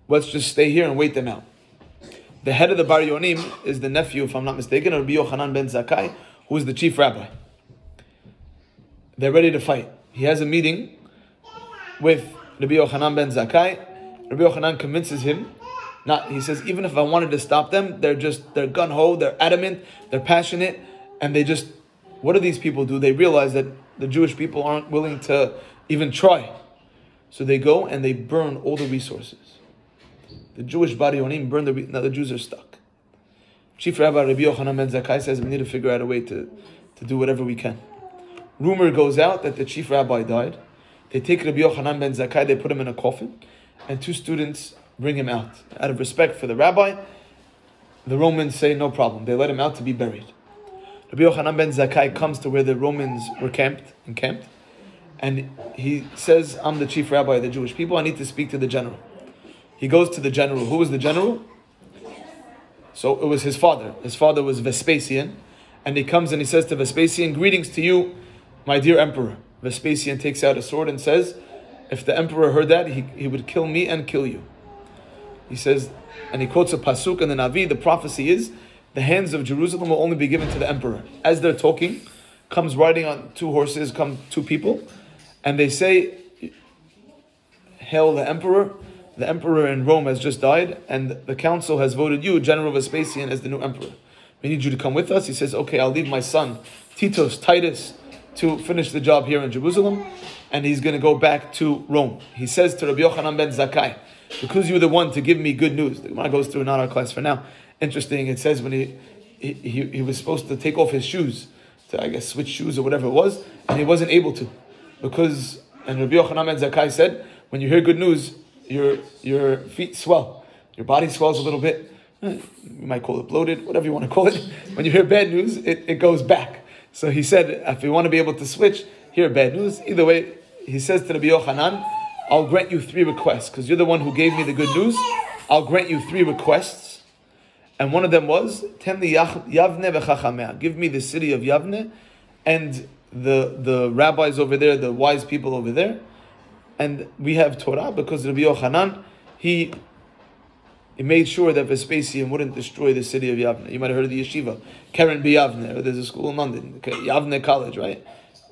Let's just stay here and wait them out." The head of the Biryonim is the nephew, if I'm not mistaken, of Rabbi Yochanan ben Zakkai, who is the chief rabbi. They're ready to fight. He has a meeting with Rabbi Yochanan ben Zakkai. Rabbi Yochanan convinces him not he says even if I wanted to stop them, they're just they're gun ho, they're adamant, they're passionate, and they just what do these people do? They realize that the Jewish people aren't willing to even try. So they go and they burn all the resources. The Jewish Biryonim burn the now the Jews are stuck. Chief Rabbi Rabbi Yochanan ben Zakkai says we need to figure out a way to, to do whatever we can. Rumor goes out that the chief rabbi died. They take Rabbi Yochanan ben Zakkai, they put him in a coffin, and two students bring him out. Out of respect for the rabbi, the Romans say no problem. They let him out to be buried. Rabbi Yochanan ben Zakkai comes to where the Romans were camped, encamped, and he says, I'm the chief rabbi of the Jewish people, I need to speak to the general. He goes to the general. Who was the general? So it was his father. His father was Vespasian, and he comes and he says to Vespasian, Greetings to you, my dear emperor. Vespasian takes out a sword and says, If the emperor heard that, he, he would kill me and kill you. He says, and he quotes a pasuk in the Navi. The prophecy is, the hands of Jerusalem will only be given to the emperor. As they're talking, comes riding on two horses, come two people, and they say, "Hail the emperor! The emperor in Rome has just died, and the council has voted you, General Vespasian, as the new emperor. We need you to come with us." He says, "Okay, I'll leave my son, Titus Titus, to finish the job here in Jerusalem, and he's going to go back to Rome." He says to Rabbi Yochanan ben Zakkai, "Because you're the one to give me good news." The Gemara goes through not our class for now. Interesting. It says when he he, he, he was supposed to take off his shoes to I guess switch shoes or whatever it was, and he wasn't able to because and Rabbi Yochanan ben Zakkai said, when you hear good news, your your feet swell, your body swells a little bit. Eh, You might call it bloated, whatever you want to call it. When you hear bad news, it, it goes back. So he said, if you want to be able to switch, hear bad news. Either way, he says to Rabbi Yochanan, I'll grant you three requests because you're the one who gave me the good news. I'll grant you three requests. And one of them was, Ten li Yavne. Give me the city of Yavne and the, the rabbis over there, the wise people over there. And we have Torah because Rabbi Yochanan, he, he made sure that Vespasian wouldn't destroy the city of Yavne. You might have heard of the yeshiva, B'Yavne, or there's a school in London, Yavne College, right?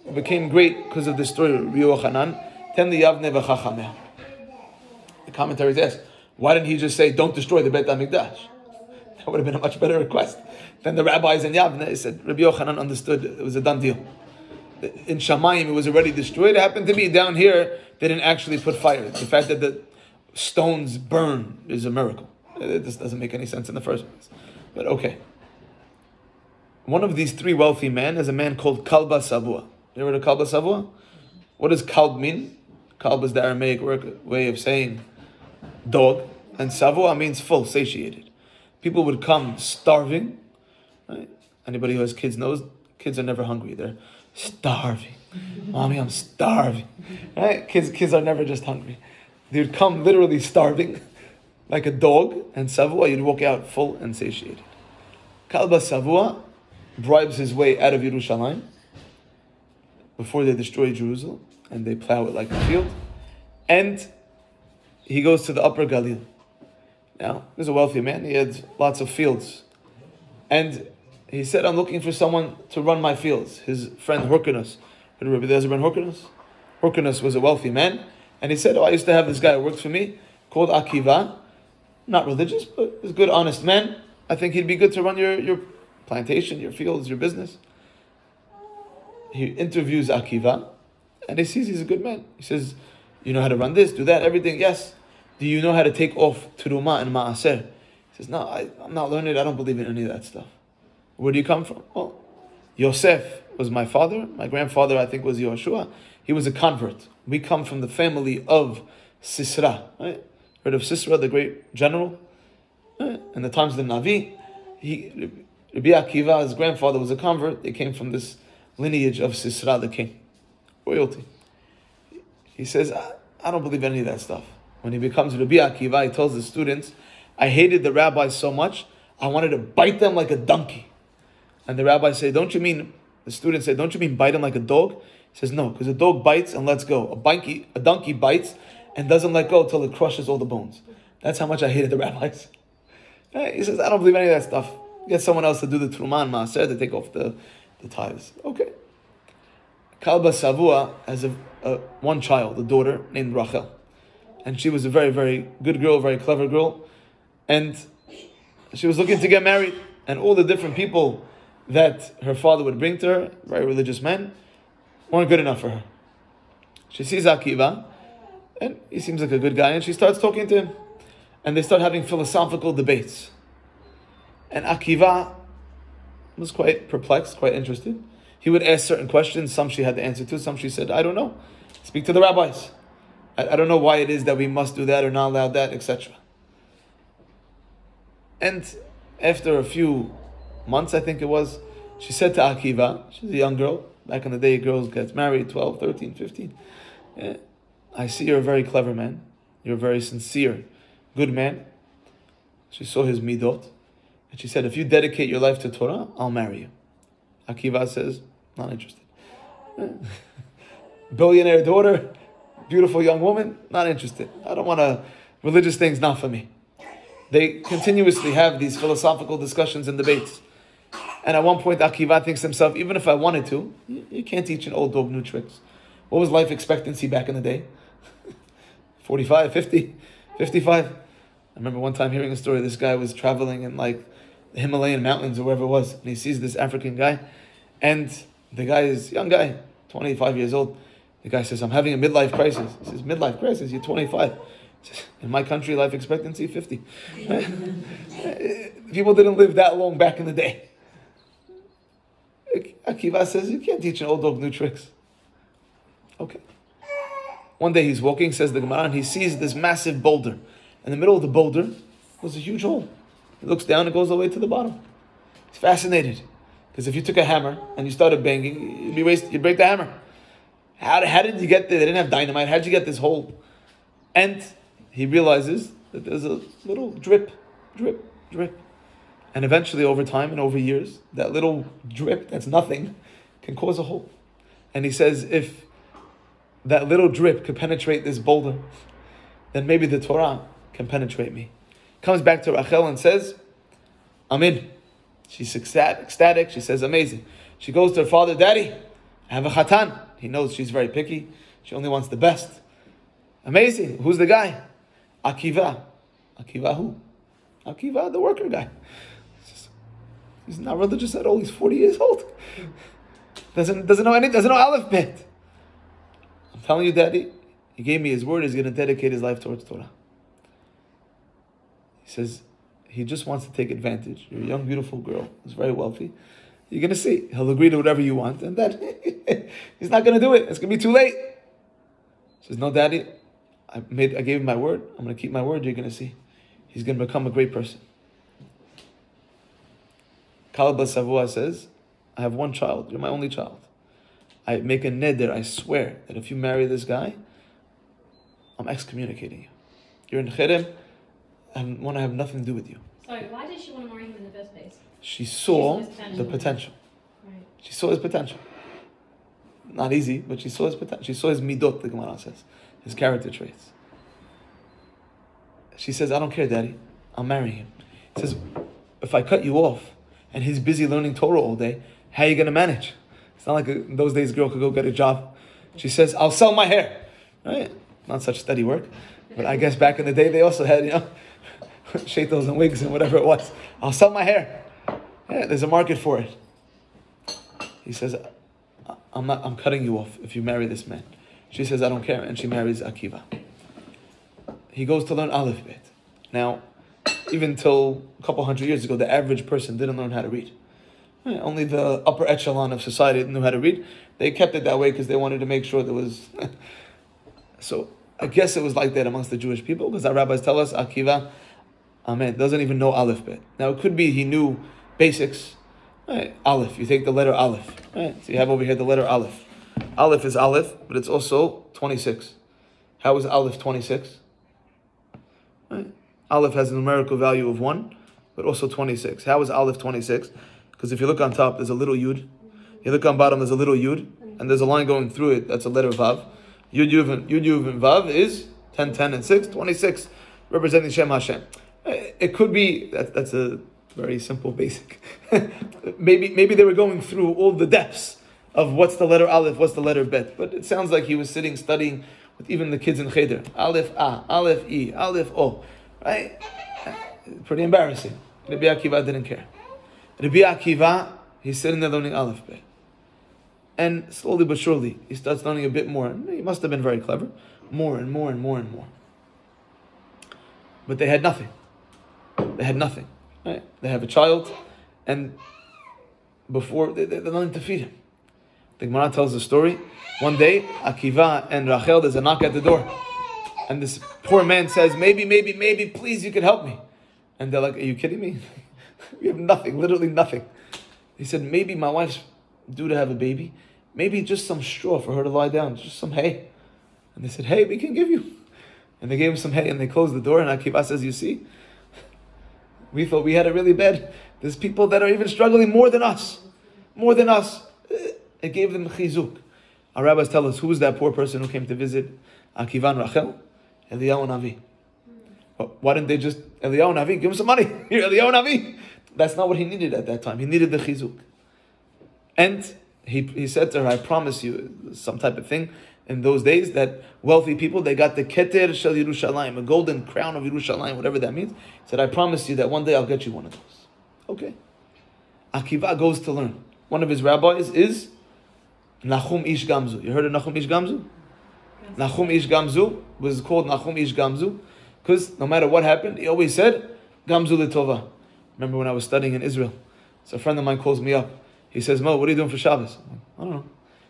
It became great because of the story of Rabbi Yochanan. Ten li Yavne v'chachamea. The commentaries ask, why didn't he just say, don't destroy the Beit HaMikdash? That would have been a much better request than the rabbis in Yavne. Said, Rabbi Yochanan understood it was a done deal. In Shamayim, it was already destroyed. It happened to be down here, they didn't actually put fire. The fact that the stones burn is a miracle. Just doesn't make any sense in the first place. But okay. One of these three wealthy men is a man called Kalba Savua. You ever heard of Kalba Savua? What does Kalb mean? Kalb is the Aramaic way of saying dog, and Savua means full, satiated. People would come starving. Right? Anybody who has kids knows kids are never hungry. They're starving. Mommy, I'm starving. Right? Kids, kids are never just hungry. They would come literally starving, like a dog, and Savua, you'd walk out full and satiated. Kalba Savua bribes his way out of Yerushalayim before they destroy Jerusalem and they plow it like a field. And he goes to the upper Galil. Now, he's a wealthy man, he had lots of fields. And he said, I'm looking for someone to run my fields. His friend. Heard of Rabbi Eliezer ben Hyrcanus? Hyrcanus was a wealthy man. And he said, Oh, I used to have this guy who worked for me called Akiva. Not religious, but he's a good, honest man. I think he'd be good to run your, your plantation, your fields, your business. He interviews Akiva and he sees he's a good man. He says, You know how to run this, do that, everything. Yes. Do you know how to take off Turuma and Ma'aser? He says, No, I, I'm not learned. I don't believe in any of that stuff. Where do you come from? Well, Yosef was my father. My grandfather, I think, was Yoshua. He was a convert. We come from the family of Sisra. Right? Heard of Sisra, the great general? Right? In the times of the Navi, he, Rabbi Akiva, his grandfather, was a convert. They came from this lineage of Sisra, the king. Royalty. He says, I, I don't believe any of that stuff. When he becomes Rabbi Akiva, he tells the students, I hated the rabbis so much, I wanted to bite them like a donkey. And the rabbis say, Don't you mean, the students say, Don't you mean bite them like a dog? He says, No, because a dog bites and lets go. A donkey, a donkey bites and doesn't let go until it crushes all the bones. That's how much I hated the rabbis. He says, I don't believe any of that stuff. Get someone else to do the Truma Maaser to take off the, the tithes. Okay. Kalba Savua has a, a, one child, a daughter named Rachel. And she was a very, very good girl, very clever girl. And she was looking to get married. And all the different people that her father would bring to her, very religious men, weren't good enough for her. She sees Akiva, and he seems like a good guy, and she starts talking to him. And they start having philosophical debates. And Akiva was quite perplexed, quite interested. He would ask certain questions, some she had the answer to, some she said, I don't know. Speak to the rabbis. I, I don't know why it is that we must do that or not allow that, etc. And after a few months, I think it was, she said to Akiva, she's a young girl, back in the day, girls get married 12, 13, 15. Yeah, I see you're a very clever man. You're a very sincere, good man. She saw his midot. And she said, if you dedicate your life to Torah, I'll marry you. Akiva says, not interested. Billionaire daughter, beautiful young woman, not interested. I don't want to, religious things, not for me. They continuously have these philosophical discussions and debates. And at one point, Akiva thinks to himself, even if I wanted to, you, can't teach an old dog new tricks. What was life expectancy back in the day? 45, 50, 55. I remember one time hearing a story. This guy was traveling in like the Himalayan mountains or wherever it was, and he sees this African guy, and the guy is young guy, 25 years old. The guy says, "I'm having a midlife crisis." He says, "Midlife crisis? You're 25." Says, in my country, life expectancy 50. Uh, people didn't live that long back in the day. Akiva says, "You can't teach an old dog new tricks." Okay. One day he's walking, says the Gemara, and he sees this massive boulder. In the middle of the boulder was a huge hole. He looks down and goes all the way to the bottom. He's fascinated. Because if you took a hammer and you started banging, you'd, be waste, you'd break the hammer. How, how did you get there? They didn't have dynamite. How did you get this hole? And he realizes that there's a little drip, drip, drip. And eventually, over time and over years, that little drip that's nothing can cause a hole. And he says, if that little drip could penetrate this boulder, then maybe the Torah can penetrate me. Comes back to Rachel and says, I'm in. She's ecstatic. She says, amazing. She goes to her father, Daddy, I have a chatan. He knows she's very picky. She only wants the best. Amazing. Who's the guy? Akiva. Akiva who? Akiva, the worker guy. He's not religious at all. He's 40 years old. Doesn't, doesn't know any, doesn't know Aleph Bet. I'm telling you, Daddy, he gave me his word. He's going to dedicate his life towards Torah. He says, he just wants to take advantage. You're a young, beautiful girl. He's very wealthy. You're going to see. He'll agree to whatever you want. And then he's not going to do it. It's going to be too late. He says, no, Daddy, I, made, I gave him my word. I'm going to keep my word. You're going to see. He's going to become a great person. Kalba Savua says, I have one child. You're my only child. I make a neder. I swear that if you marry this guy, I'm excommunicating you. You're in Cherem. I want to have nothing to do with you. So why did she want to marry him in the first place? She saw She saw his the potential. potential. Right. She saw his potential. Not easy, but she saw his potential. She saw his midot, the Gemara says, his character traits. She says, I don't care, Daddy. I'll marry him. He says, if I cut you off and he's busy learning Torah all day, how are you going to manage? It's not like in those days a girl could go get a job. She says, I'll sell my hair. Right? Not such steady work. But I guess back in the day they also had, you know, shaitos and wigs and whatever it was. I'll sell my hair. Yeah, there's a market for it. He says, "I- I'm not. I'm cutting you off if you marry this man. She says, I don't care, and she marries Akiva. He goes to learn Aleph. Now, even till a couple hundred years ago, the average person didn't learn how to read. Only the upper echelon of society knew how to read. They kept it that way because they wanted to make sure there was. so I guess it was like that amongst the Jewish people because our rabbis tell us Akiva, Amen, doesn't even know Aleph Bet. Now it could be he knew basics. Right, Aleph, you take the letter Aleph. Right, so you have over here the letter Aleph. Aleph is Aleph, but it's also 26. How is Aleph 26? Right. Aleph has a numerical value of 1, but also 26. How is Aleph 26? Because if you look on top, there's a little Yud. You look on bottom, there's a little Yud, and there's a line going through it, that's a letter Vav. Yud Yud and Vav is 10, 10, and 6, 26, representing Shem Hashem. Eh, It could be, that, that's a very simple, basic. maybe, maybe they were going through all the depths of what's the letter Aleph, what's the letter Bet. But it sounds like he was sitting studying with even the kids in Cheder. Aleph A, Aleph E, Aleph O. Right? Uh, pretty embarrassing. Rabbi Akiva didn't care. Rabbi Akiva, he's sitting there learning Aleph Bet. And slowly but surely, he starts learning a bit more. He must have been very clever. More and more and more and more. But they had nothing. They had nothing. Right? They have a child, and before they, they, they're nothing to feed him. The Gemara tells the story. One day, Akiva and Rachel, there's a knock at the door. And this poor man says, Maybe, maybe, maybe, please, you could help me. And they're like, Are you kidding me? we have nothing, literally nothing. He said, Maybe my wife's due to have a baby. Maybe just some straw for her to lie down, just some hay. And they said, Hey, we can give you. And they gave him some hay and they closed the door. And Akiva says, You see, we thought we had it really bad. There's people that are even struggling more than us. More than us. It gave them chizuk. Our rabbis tell us who was that poor person who came to visit Akiva and Rachel? Eliyahu Navi. Why didn't they just Eliyahu Navi give him some money? Here, Eliyahu Navi. That's not what he needed at that time. He needed the chizuk. And he, he said to her, I promise you, some type of thing in those days that wealthy people, they got the Keter Shel Yerushalayim, a golden crown of Yerushalayim, whatever that means. He said, I promise you that one day I'll get you one of those. Okay. Akiva goes to learn. One of his rabbis is Nachum Ish Gamzu. You heard of Nachum Ish Gamzu? Nachum Ish Gamzu was called Nachum Ish Gamzu because no matter what happened, he always said, Gamzu Litova. Remember when I was studying in Israel? So a friend of mine calls me up. He says, Mo, what are you doing for Shabbos? I'm like, I don't know.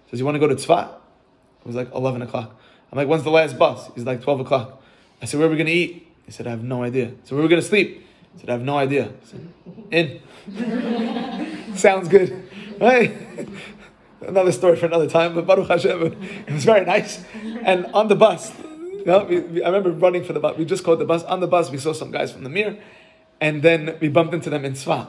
He says, You want to go to Tzfat? It was like 11 o'clock. I'm like, When's the last bus? He's like, 12 o'clock. I said, Where are we going to eat? He said, I have no idea. So where are we going to sleep? He said, I have no idea. I said, In. Sounds good. Right? Another story for another time, but Baruch Hashem, it was very nice. And on the bus, you know, we, we- I remember running for the bus. We just caught the bus. On the bus, we saw some guys from the Mir, And then we bumped into them in Sfa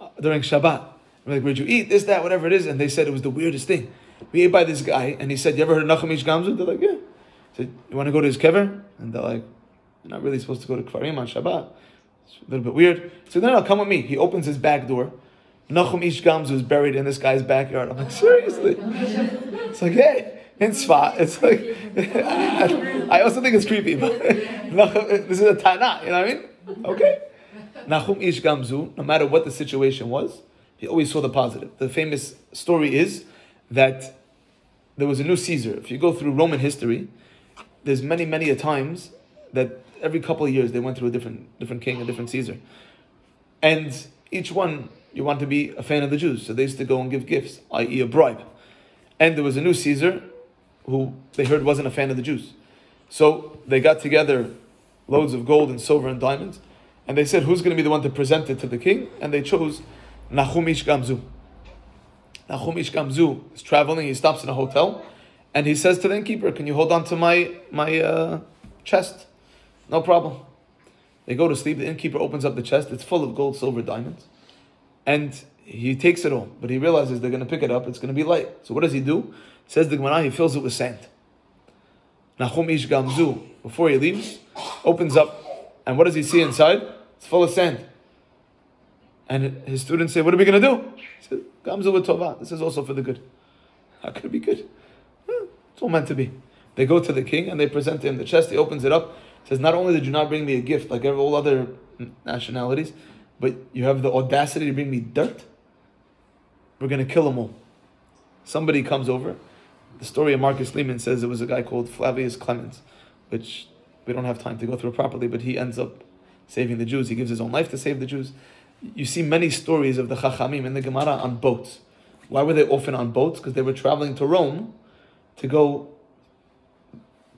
uh, during Shabbat. We're like, where'd you eat? This, that, whatever it is. And they said it was the weirdest thing. We ate by this guy, and he said, you ever heard of Nachum Ish Gamzu? They're like, yeah. He said, you want to go to his kever? And they're like, you're not really supposed to go to kevarim on Shabbat. It's a little bit weird. So no, no, come with me. He opens his back door. Nachum Ish Gamzu is buried in this guy's backyard. I'm like, seriously? It's like, hey, in Sfa, it's like, I also think it's creepy, but this is a Tana, you know what I mean? Okay. Nachum Ish Gamzu, no matter what the situation was, he always saw the positive. The famous story is that there was a new Caesar. If you go through Roman history, there's many, many a times that every couple of years they went through a different, different king, a different Caesar. And each one, you want to be a fan of the Jews. So they used to go and give gifts, i.e., a bribe. And there was a new Caesar who they heard wasn't a fan of the Jews. So they got together loads of gold and silver and diamonds, and they said, Who's going to be the one to present it to the king? And they chose Nachum Ish Gamzu. Nachum Ish Gamzu is traveling, he stops in a hotel, and he says to the innkeeper, Can you hold on to my, my uh, chest? No problem. They go to sleep, the innkeeper opens up the chest, it's full of gold, silver, diamonds, and he takes it all, but he realizes they're going to pick it up, it's going to be light. So what does he do? Says the Gemara, he fills it with sand. Nachum Ish Gamzu, before he leaves, opens up, and what does he see inside? It's full of sand. And his students say, What are we going to do? He says, Gamzu with Tova. This is also for the good. How could it be good? It's all meant to be. They go to the king and they present to him the chest. He opens it up. Says, Not only did you not bring me a gift like all other nationalities, but you have the audacity to bring me dirt. We're going to kill them all. Somebody comes over. The story of Marcus Lehmann says it was a guy called Flavius Clemens, which we don't have time to go through properly, but he ends up saving the Jews. He gives his own life to save the Jews. You see many stories of the Chachamim in the Gemara on boats. Why were they often on boats? Because they were traveling to Rome to go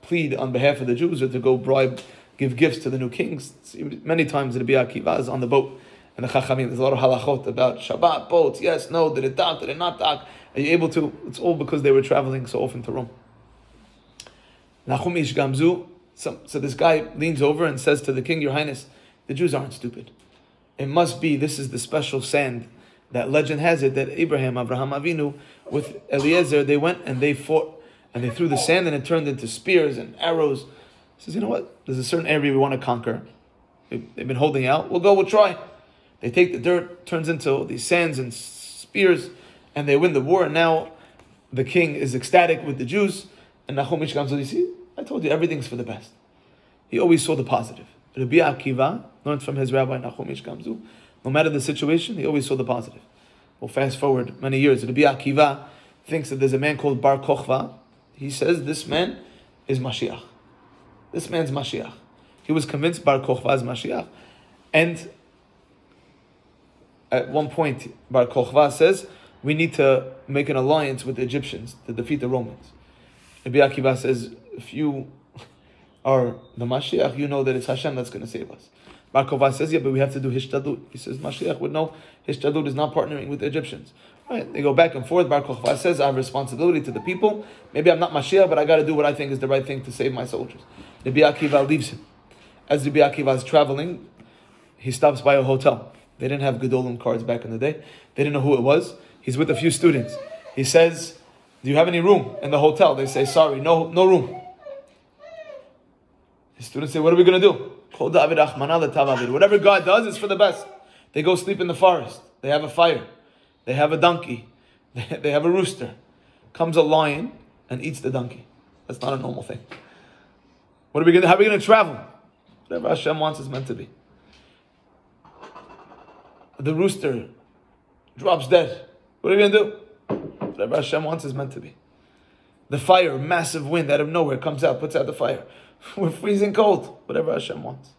plead on behalf of the Jews or to go bribe, give gifts to the new kings. Many times the Rabbi Akiva is on the boat. And the Chachamim, there's a lot of halachot about Shabbat, boats, yes, no, did it dock, did it not dock? Are you able to? It's all because they were traveling so often to Rome. Nachum Ish Gamzu, so, so this guy leans over and says to the king, Your Highness, the Jews aren't stupid. It must be, this is the special sand that legend has it that Abraham, Abraham Avinu, with Eliezer, they went and they fought and they threw the sand and it turned into spears and arrows. He says, You know what? There's a certain area we want to conquer. They've been holding out. We'll go, we'll try. They take the dirt, turns into these sands and spears, and they win the war. And now the king is ecstatic with the Jews. And Nachum Ish comes and you see, I told you everything's for the best. He always saw the positive. Rabbi Akiva learned from his rabbi Nachum Ish Gamzu. No matter the situation, he always saw the positive. Well, fast forward many years. Rabbi Akiva thinks that there's a man called Bar Kochva. He says this man is Mashiach. This man's Mashiach. He was convinced Bar Kochva is Mashiach. And at one point, Bar Kochva says, we need to make an alliance with the Egyptians to defeat the Romans. Rabbi Akiva says, if you are the Mashiach, you know that it's Hashem that's going to save us. Bar Kochva says, yeah, but we have to do Hishtadlut. He says, Mashiach would know Hishtadlut is not partnering with the Egyptians. Right? They go back and forth. Bar Kochva says, I have responsibility to the people. Maybe I'm not Mashiach, but I got to do what I think is the right thing to save my soldiers. Rabbi Akiva leaves him. As Rabbi Akiva is traveling, he stops by a hotel. They didn't have Gedolim cards back in the day. They didn't know who it was. He's with a few students. He says, Do you have any room in the hotel? They say, Sorry, no, no room. His students say, What are we going to do? Whatever God does is for the best. They go sleep in the forest. They have a fire. They have a donkey. They have a rooster. Comes a lion and eats the donkey. That's not a normal thing. What are we going to, how are we going to travel? Whatever Hashem wants is meant to be. The rooster drops dead. What are you going to do? Whatever Hashem wants is meant to be. The fire, massive wind out of nowhere comes out, puts out the fire. We're freezing cold. Whatever Hashem wants.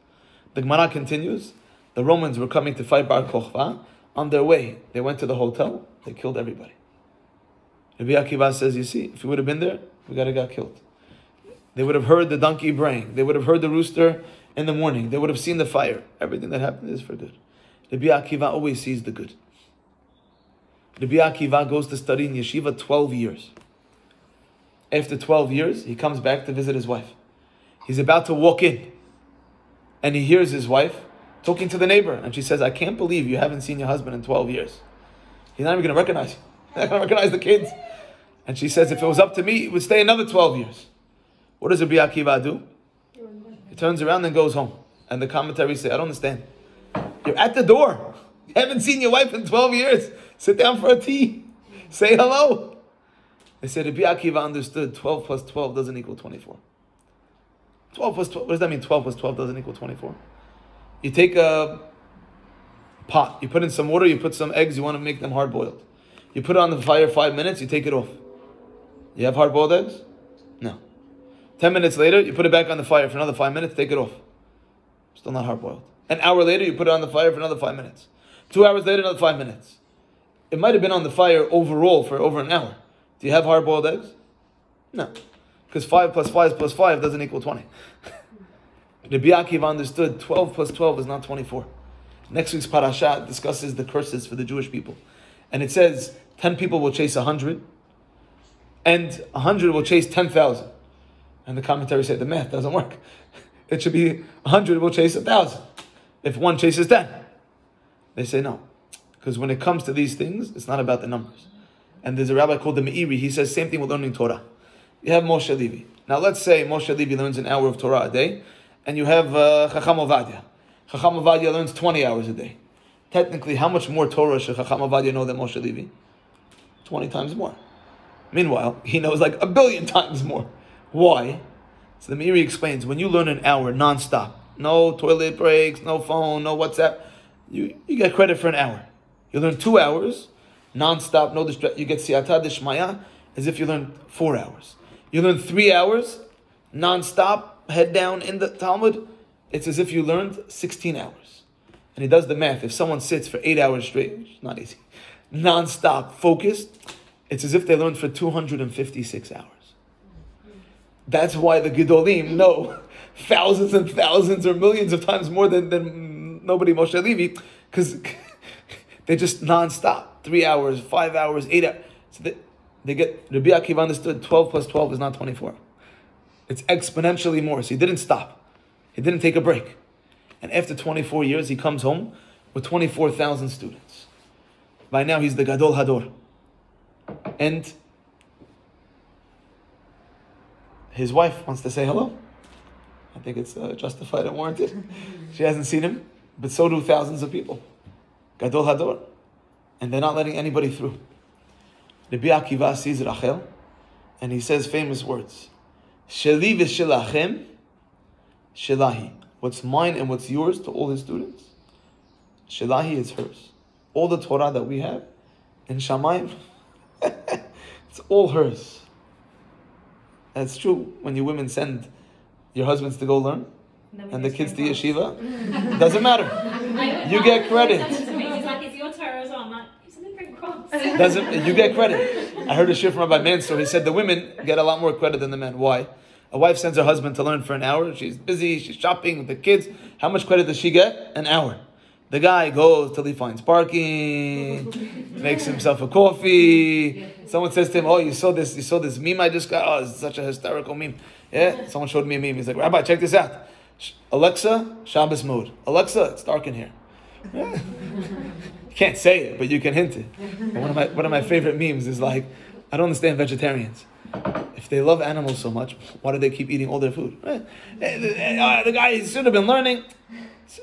The Gemara continues. The Romans were coming to fight Bar Kochva. On their way, they went to the hotel. They killed everybody. Rabbi Akiva says, you see, if we would have been there, we got to got killed. They would have heard the donkey braying. They would have heard the rooster in the morning. They would have seen the fire. Everything that happened is for good. Rabbi Akiva always sees the good. Rabbi Akiva goes to study in yeshiva 12 years. After 12 years, he comes back to visit his wife. He's about to walk in, and he hears his wife talking to the neighbor, and she says, I can't believe you haven't seen your husband in 12 years. He's not even going to recognize you. He's not going to recognize the kids. And she says, if it was up to me, it would stay another 12 years. What does Rabbi Akiva do? He turns around and goes home. And the commentaries say, I don't understand. You're at the door. You haven't seen your wife in 12 years. Sit down for a tea. Say hello. They said Rabbi Akiva understood 12 plus 12 doesn't equal 24. 12 plus 12, what does that mean 12 plus 12 doesn't equal 24? You take a pot, you put in some water, you put some eggs, you want to make them hard boiled. You put it on the fire five minutes, you take it off. You have hard boiled eggs? No. Ten minutes later, you put it back on the fire for another five minutes, take it off. Still not hard boiled. An hour later, you put it on the fire for another five minutes. Two hours later, another five minutes. It might have been on the fire overall for over an hour. Do you have hard boiled eggs? No. Because 5 plus 5 plus 5 doesn't equal 20. Rabbi Akiva understood 12 plus 12 is not 24. Next week's parasha discusses the curses for the Jewish people. And it says 10 people will chase 100, and 100 will chase 10,000. And the commentary said the math doesn't work. It should be 100 will chase 1,000 if one chases 10. They say no. Because when it comes to these things, it's not about the numbers. And there's a rabbi called the Meiri, he says same thing with learning Torah. You have Moshe Levi. Now let's say Moshe Levi learns an hour of Torah a day, and you have uh, Chacham Ovadia. Chacham Ovadia learns 20 hours a day. Technically, how much more Torah should Chacham Ovadia know than Moshe Levi? 20 times more. Meanwhile, he knows like a billion times more. Why? So the Meiri explains, when you learn an hour non-stop, no toilet breaks, no phone, no WhatsApp, you, you get credit for an hour. You learn two hours, non-stop, no distraction, you get siyata dishmaya, as if you learned four hours. You learn three hours, non-stop, head down in the Talmud, it's as if you learned 16 hours. And he does the math. If someone sits for eight hours straight, is not easy, non-stop, focused, it's as if they learned for 256 hours. That's why the Gedolim know thousands and thousands or millions of times more than, than nobody Moshe Levi, because they just non-stop. Three hours, five hours, eight hours. So they, they get, Rabbi Akiva understood 12 plus 12 is not 24. It's exponentially more. So he didn't stop. He didn't take a break. And after 24 years, he comes home with 24,000 students. By now, he's the Gadol Hador. And his wife wants to say hello. I think it's uh, justified and warranted. she hasn't seen him, but so do thousands of people. Gadol Hador. And they're not letting anybody through. Rabbi Akiva sees Rachel, and he says famous words. Sheli v'shelachem, shelahi. What's mine and what's yours to all his students? Shelahi is hers. All the Torah that we have in Shamayim, it's all hers. That's true. When you women send your husbands to go learn, and the kids to yeshiva, doesn't matter. You get credit. He's like, it's your Torah as well. I'm like, it's a different. Doesn't you get credit? I heard a shiur from Rabbi Mansour. He said the women get a lot more credit than the men. Why? A wife sends her husband to learn for an hour. She's busy. She's shopping with the kids. How much credit does she get? An hour. The guy goes till he finds parking, makes himself a coffee. Someone says to him, "Oh, you saw this? You saw this meme I just got? Oh, it's such a hysterical meme." Yeah, someone showed me a meme. He's like, "Rabbi, check this out. Alexa, Shabbos mood. Alexa, it's dark in here." Yeah. You can't say it, but you can hint it. One of my one of my favorite memes is like, I don't understand vegetarians. If they love animals so much, why do they keep eating all their food? Eh, eh, eh, The guy should have been learning.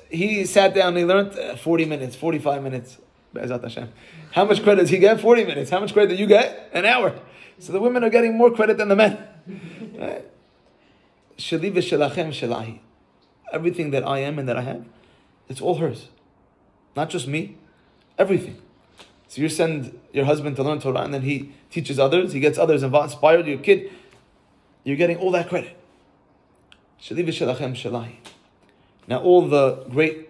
He sat down. He learned uh, forty minutes, forty-five minutes. Be'ezat Hashem. How much credit does he get? Forty minutes. How much credit do you get? An hour. So the women are getting more credit than the men. Right? Everything that I am and that I have, it's all hers. Not just me, everything. So you send your husband to learn Torah and then he teaches others, he gets others inspired, your kid, you're getting all that credit. Shali v'shelachem. Now all the great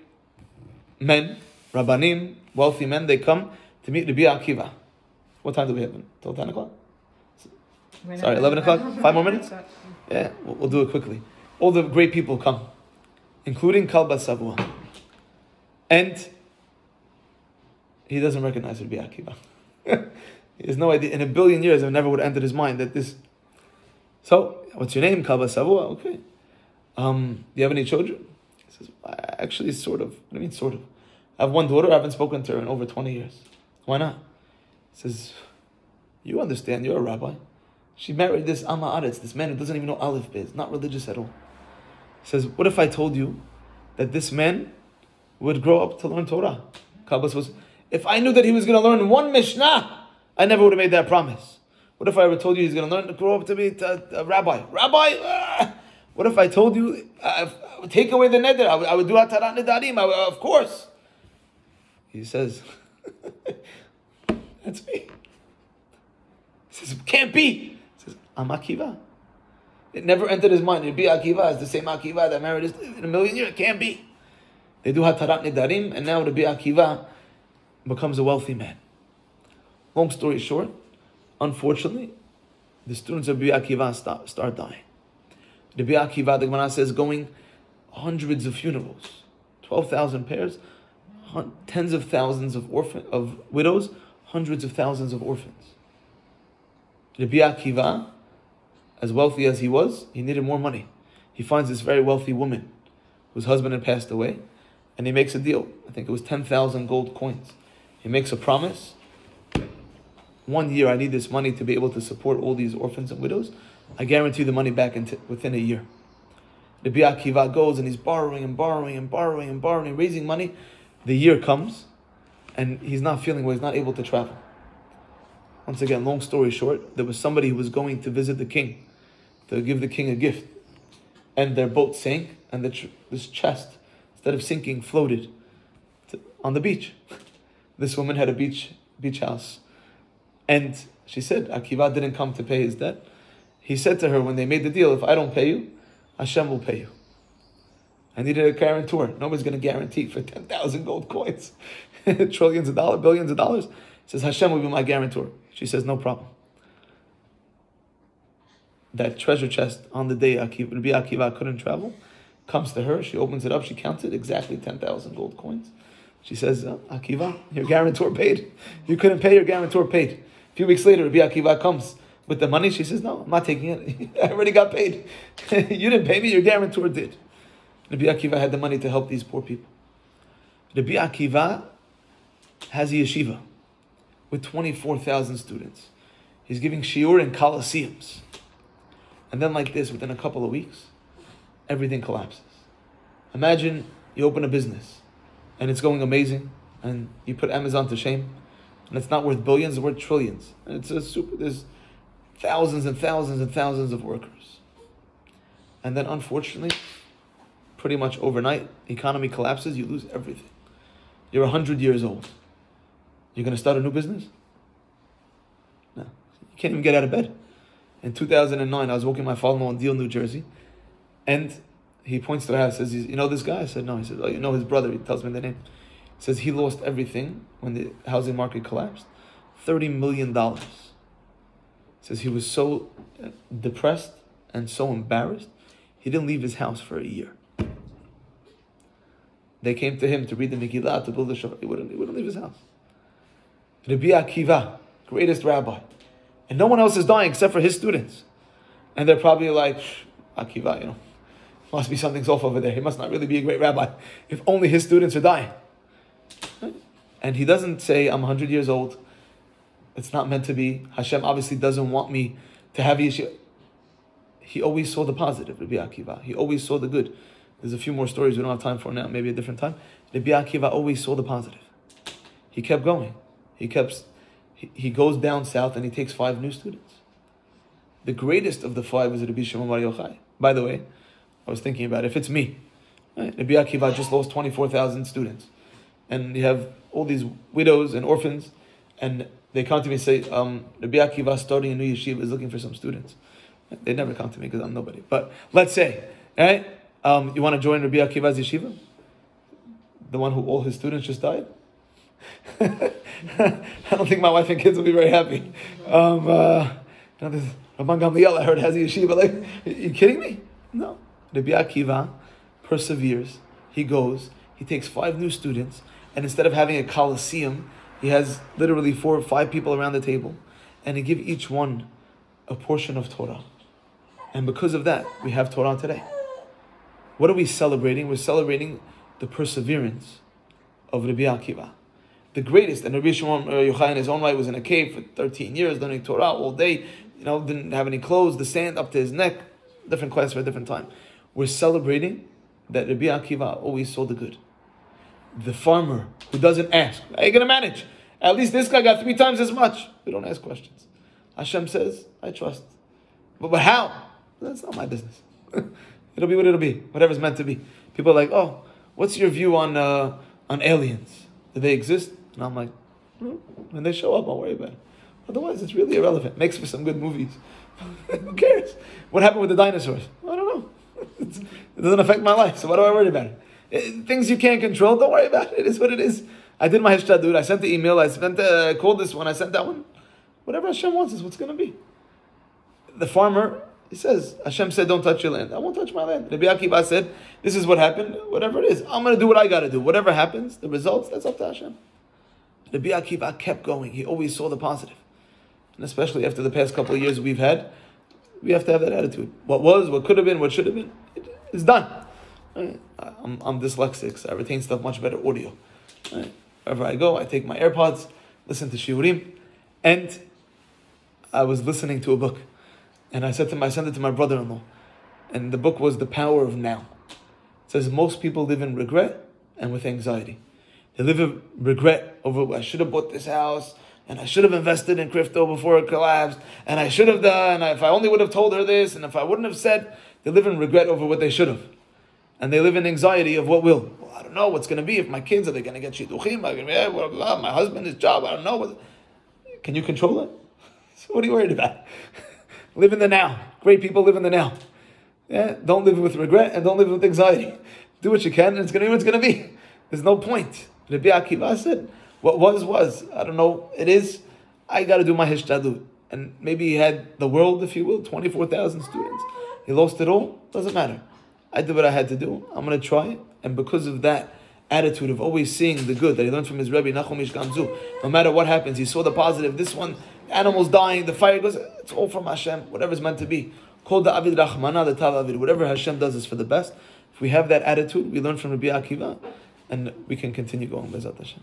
men, rabbanim, wealthy men, they come to meet Rabbi Akiva. What time do we have? Till 10 o'clock? Sorry, 11 o'clock? Five more minutes? Yeah, we'll, we'll do it quickly. All the great people come, including Kalba Savua. And he doesn't recognize Rabbi Akiva. he has no idea. In a billion years, it never would have entered his mind that this. So, what's your name? Kalba Savua? Okay. Um, do you have any children? He says, actually, sort of. What do you mean, sort of? I have one daughter, I haven't spoken to her in over 20 years. Why not? He says, you understand, you're a rabbi. She married this Am Ha'aretz, this man who doesn't even know Aleph Bez, not religious at all. He says, what if I told you that this man would grow up to learn Torah? Kalba Savua, if I knew that he was going to learn one Mishnah, I never would have made that promise. What if I ever told you he's going to learn to grow up to be a, a rabbi? Rabbi? Ah! What if I told you, I would take away the neder, I would, I would do atarat nedarim, I would- of course. He says, that's me. He says, can't be. He says, I'm Akiva. It never entered his mind. It'd be Akiva. It's the same Akiva that married in a million years. It can't be. They do Hatarat Nidarim, and now Rabbi Akiva becomes a wealthy man. Long story short, unfortunately, the students of Rabbi Akiva start, start dying. Rabbi Akiva, the Gemara says, going hundreds of funerals, 12,000 pairs, tens of thousands of orphan of widows, hundreds of thousands of orphans. Rabbi Akiva, as wealthy as he was, he needed more money. He finds this very wealthy woman whose husband had passed away, and he makes a deal. I think it was 10,000 gold coins. He makes a promise. One year, I need this money to be able to support all these orphans and widows. I guarantee the money back within a year. The Akiva goes and he's borrowing and borrowing and borrowing and borrowing, raising money. The year comes, and he's not feeling well. He's not able to travel. Once again, long story short, there was somebody who was going to visit the king to give the king a gift, and their boat sank, and the this chest, instead of sinking, floated on the beach. This woman had a beach beach house, and she said Akiva didn't come to pay his debt. He said to her when they made the deal, "If I don't pay you, Hashem will pay you." I needed a guarantor. Nobody's going to guarantee for 10,000 gold coins, trillions of dollars, billions of dollars. He says, Hashem will be my guarantor. She says, no problem. That treasure chest on the day Akiva, Rabbi Akiva couldn't travel comes to her. She opens it up. She counts it exactly 10,000 gold coins. She says, uh, Akiva, your guarantor paid. You couldn't pay, your guarantor paid. A few weeks later, Rabbi Akiva comes with the money. She says, no, I'm not taking it. I already got paid. you didn't pay me, your guarantor did. Rabbi Akiva had the money to help these poor people. Rabbi Akiva has a yeshiva with 24,000 students. He's giving shiur in coliseums. And then like this, within a couple of weeks, everything collapses. Imagine you open a business and it's going amazing and you put Amazon to shame and it's not worth billions, it's worth trillions. And it's a super, there's thousands and thousands and thousands of workers. And then unfortunately, pretty much overnight, economy collapses, you lose everything. You're 100 years old. You're going to start a new business? No. You can't even get out of bed. In 2009, I was walking my father-in-law in Deal, New Jersey, and he points to the house, says, you know this guy? I said, no. He says, oh, you know his brother. He tells me the name. He says he lost everything when the housing market collapsed. $30 million. Says he was so uh, depressed and so embarrassed, he didn't leave his house for a year. They came to him to read the Megillah, to build the Shabbat. He wouldn't, he wouldn't leave his house. Rabbi Akiva, greatest rabbi. And no one else is dying except for his students. And they're probably like, Akiva, you know, must be something's off over there. He must not really be a great rabbi if only his students are dying. And he doesn't say, I'm 100 years old. It's not meant to be. Hashem obviously doesn't want me to have yeshiva. He always saw the positive, Rabbi Akiva. He always saw the good. There's a few more stories we don't have time for now, maybe a different time. Rabbi Akiva always saw the positive. He kept going. He kept, he, he goes down south and he takes five new students. The greatest of the five is Rabbi Shimon Bar Yochai. By the way, I was thinking about it. if it's me, right? Rabbi Akiva just lost 24,000 students. And you have all these widows and orphans, and they come to me and say, um, Rabbi Akiva starting a new yeshiva is looking for some students. They never come to me because I'm nobody. But let's say, right? Um, you want to join Rabbi Akiva's yeshiva? The one who all his students just died? I don't think my wife and kids will be very happy. Um, uh, you this Rabban Gamliel, I heard, has a yeshiva. Like, are you kidding me? No. Rabbi Akiva perseveres. He goes. He takes five new students, and instead of having a coliseum, he has literally four or five people around the table, and he give each one a portion of Torah. And because of that, we have Torah today. What are we celebrating? We're celebrating the perseverance of Rabbi Akiva. The greatest, and Rabbi Shimon uh, Yochai in his own right was in a cave for 13 years, learning Torah all day, you know, didn't have any clothes, the sand up to his neck, different class for a different time. We're celebrating that Rabbi Akiva always saw the good. The farmer who doesn't ask, how are you going to manage? At least this guy got three times as much. We don't ask questions. Hashem says, I trust. But, but how? That's not my business. it'll be what it'll be, whatever's meant to be. People are like, oh, what's your view on uh, on aliens? Do they exist? And I'm like, hmm, when they show up, I'll worry about it. Otherwise, it's really irrelevant. Makes for some good movies. Who cares? What happened with the dinosaurs? I don't know. It doesn't affect my life, so why do I worry about it? It? Things you can't control, don't worry about it. It is what it is. I did my hishtadlut. I sent the email. I sent. Uh, I called this one. I sent that one. Whatever Hashem wants is what's going to be. The farmer, he says, Hashem said, don't touch your land. I won't touch my land. Rabbi Akiva said, this is what happened. Whatever it is, I'm going to do what I got to do. Whatever happens, the results, that's up to Hashem. Rabbi Akiva kept going. He always saw the positive. And especially after the past couple of years we've had, we have to have that attitude. What was, what could have been, what should have been, it's done. Right? I'm, I'm dyslexic, so I retain stuff much better audio. Right? Wherever I go, I take my AirPods, listen to Shiurim, and I was listening to a book. And I said to him, I sent it to my brother-in-law. And the book was The Power of Now. It says most people live in regret and with anxiety. They live in regret over I should have bought this house, and I should have invested in crypto before it collapsed, and I should have done, and if I only would have told her this, and if I wouldn't have said, they live in regret over what they should have. And they live in anxiety of what will. Well, I don't know what's going to be if my kids are they going to get shidduchim, eh, my husband, his job, I don't know. Can you control it? So what are you worried about? live in the now. Great people live in the now. Yeah, don't live with regret and don't live with anxiety. Do what you can, and it's going to be what it's going to be. There's no point. Rabbi Akiva said, "What was was. I don't know. It is. I got to do my hishtadlut." And maybe he had the world, if you will, twenty four thousand students. He lost it all. Doesn't matter. I did what I had to do. I'm going to try it, and because of that attitude of always seeing the good that he learned from his Rebbe Nachum Gamzu, no matter what happens, he saw the positive. This one animals dying, the fire goes, it's all from Hashem, whatever's meant to be. Called the Avid Rahmana, the Tav Avid, whatever Hashem does is for the best. If we have that attitude, we learn from Rabbi Akiva, and we can continue going, Bezat Hashem.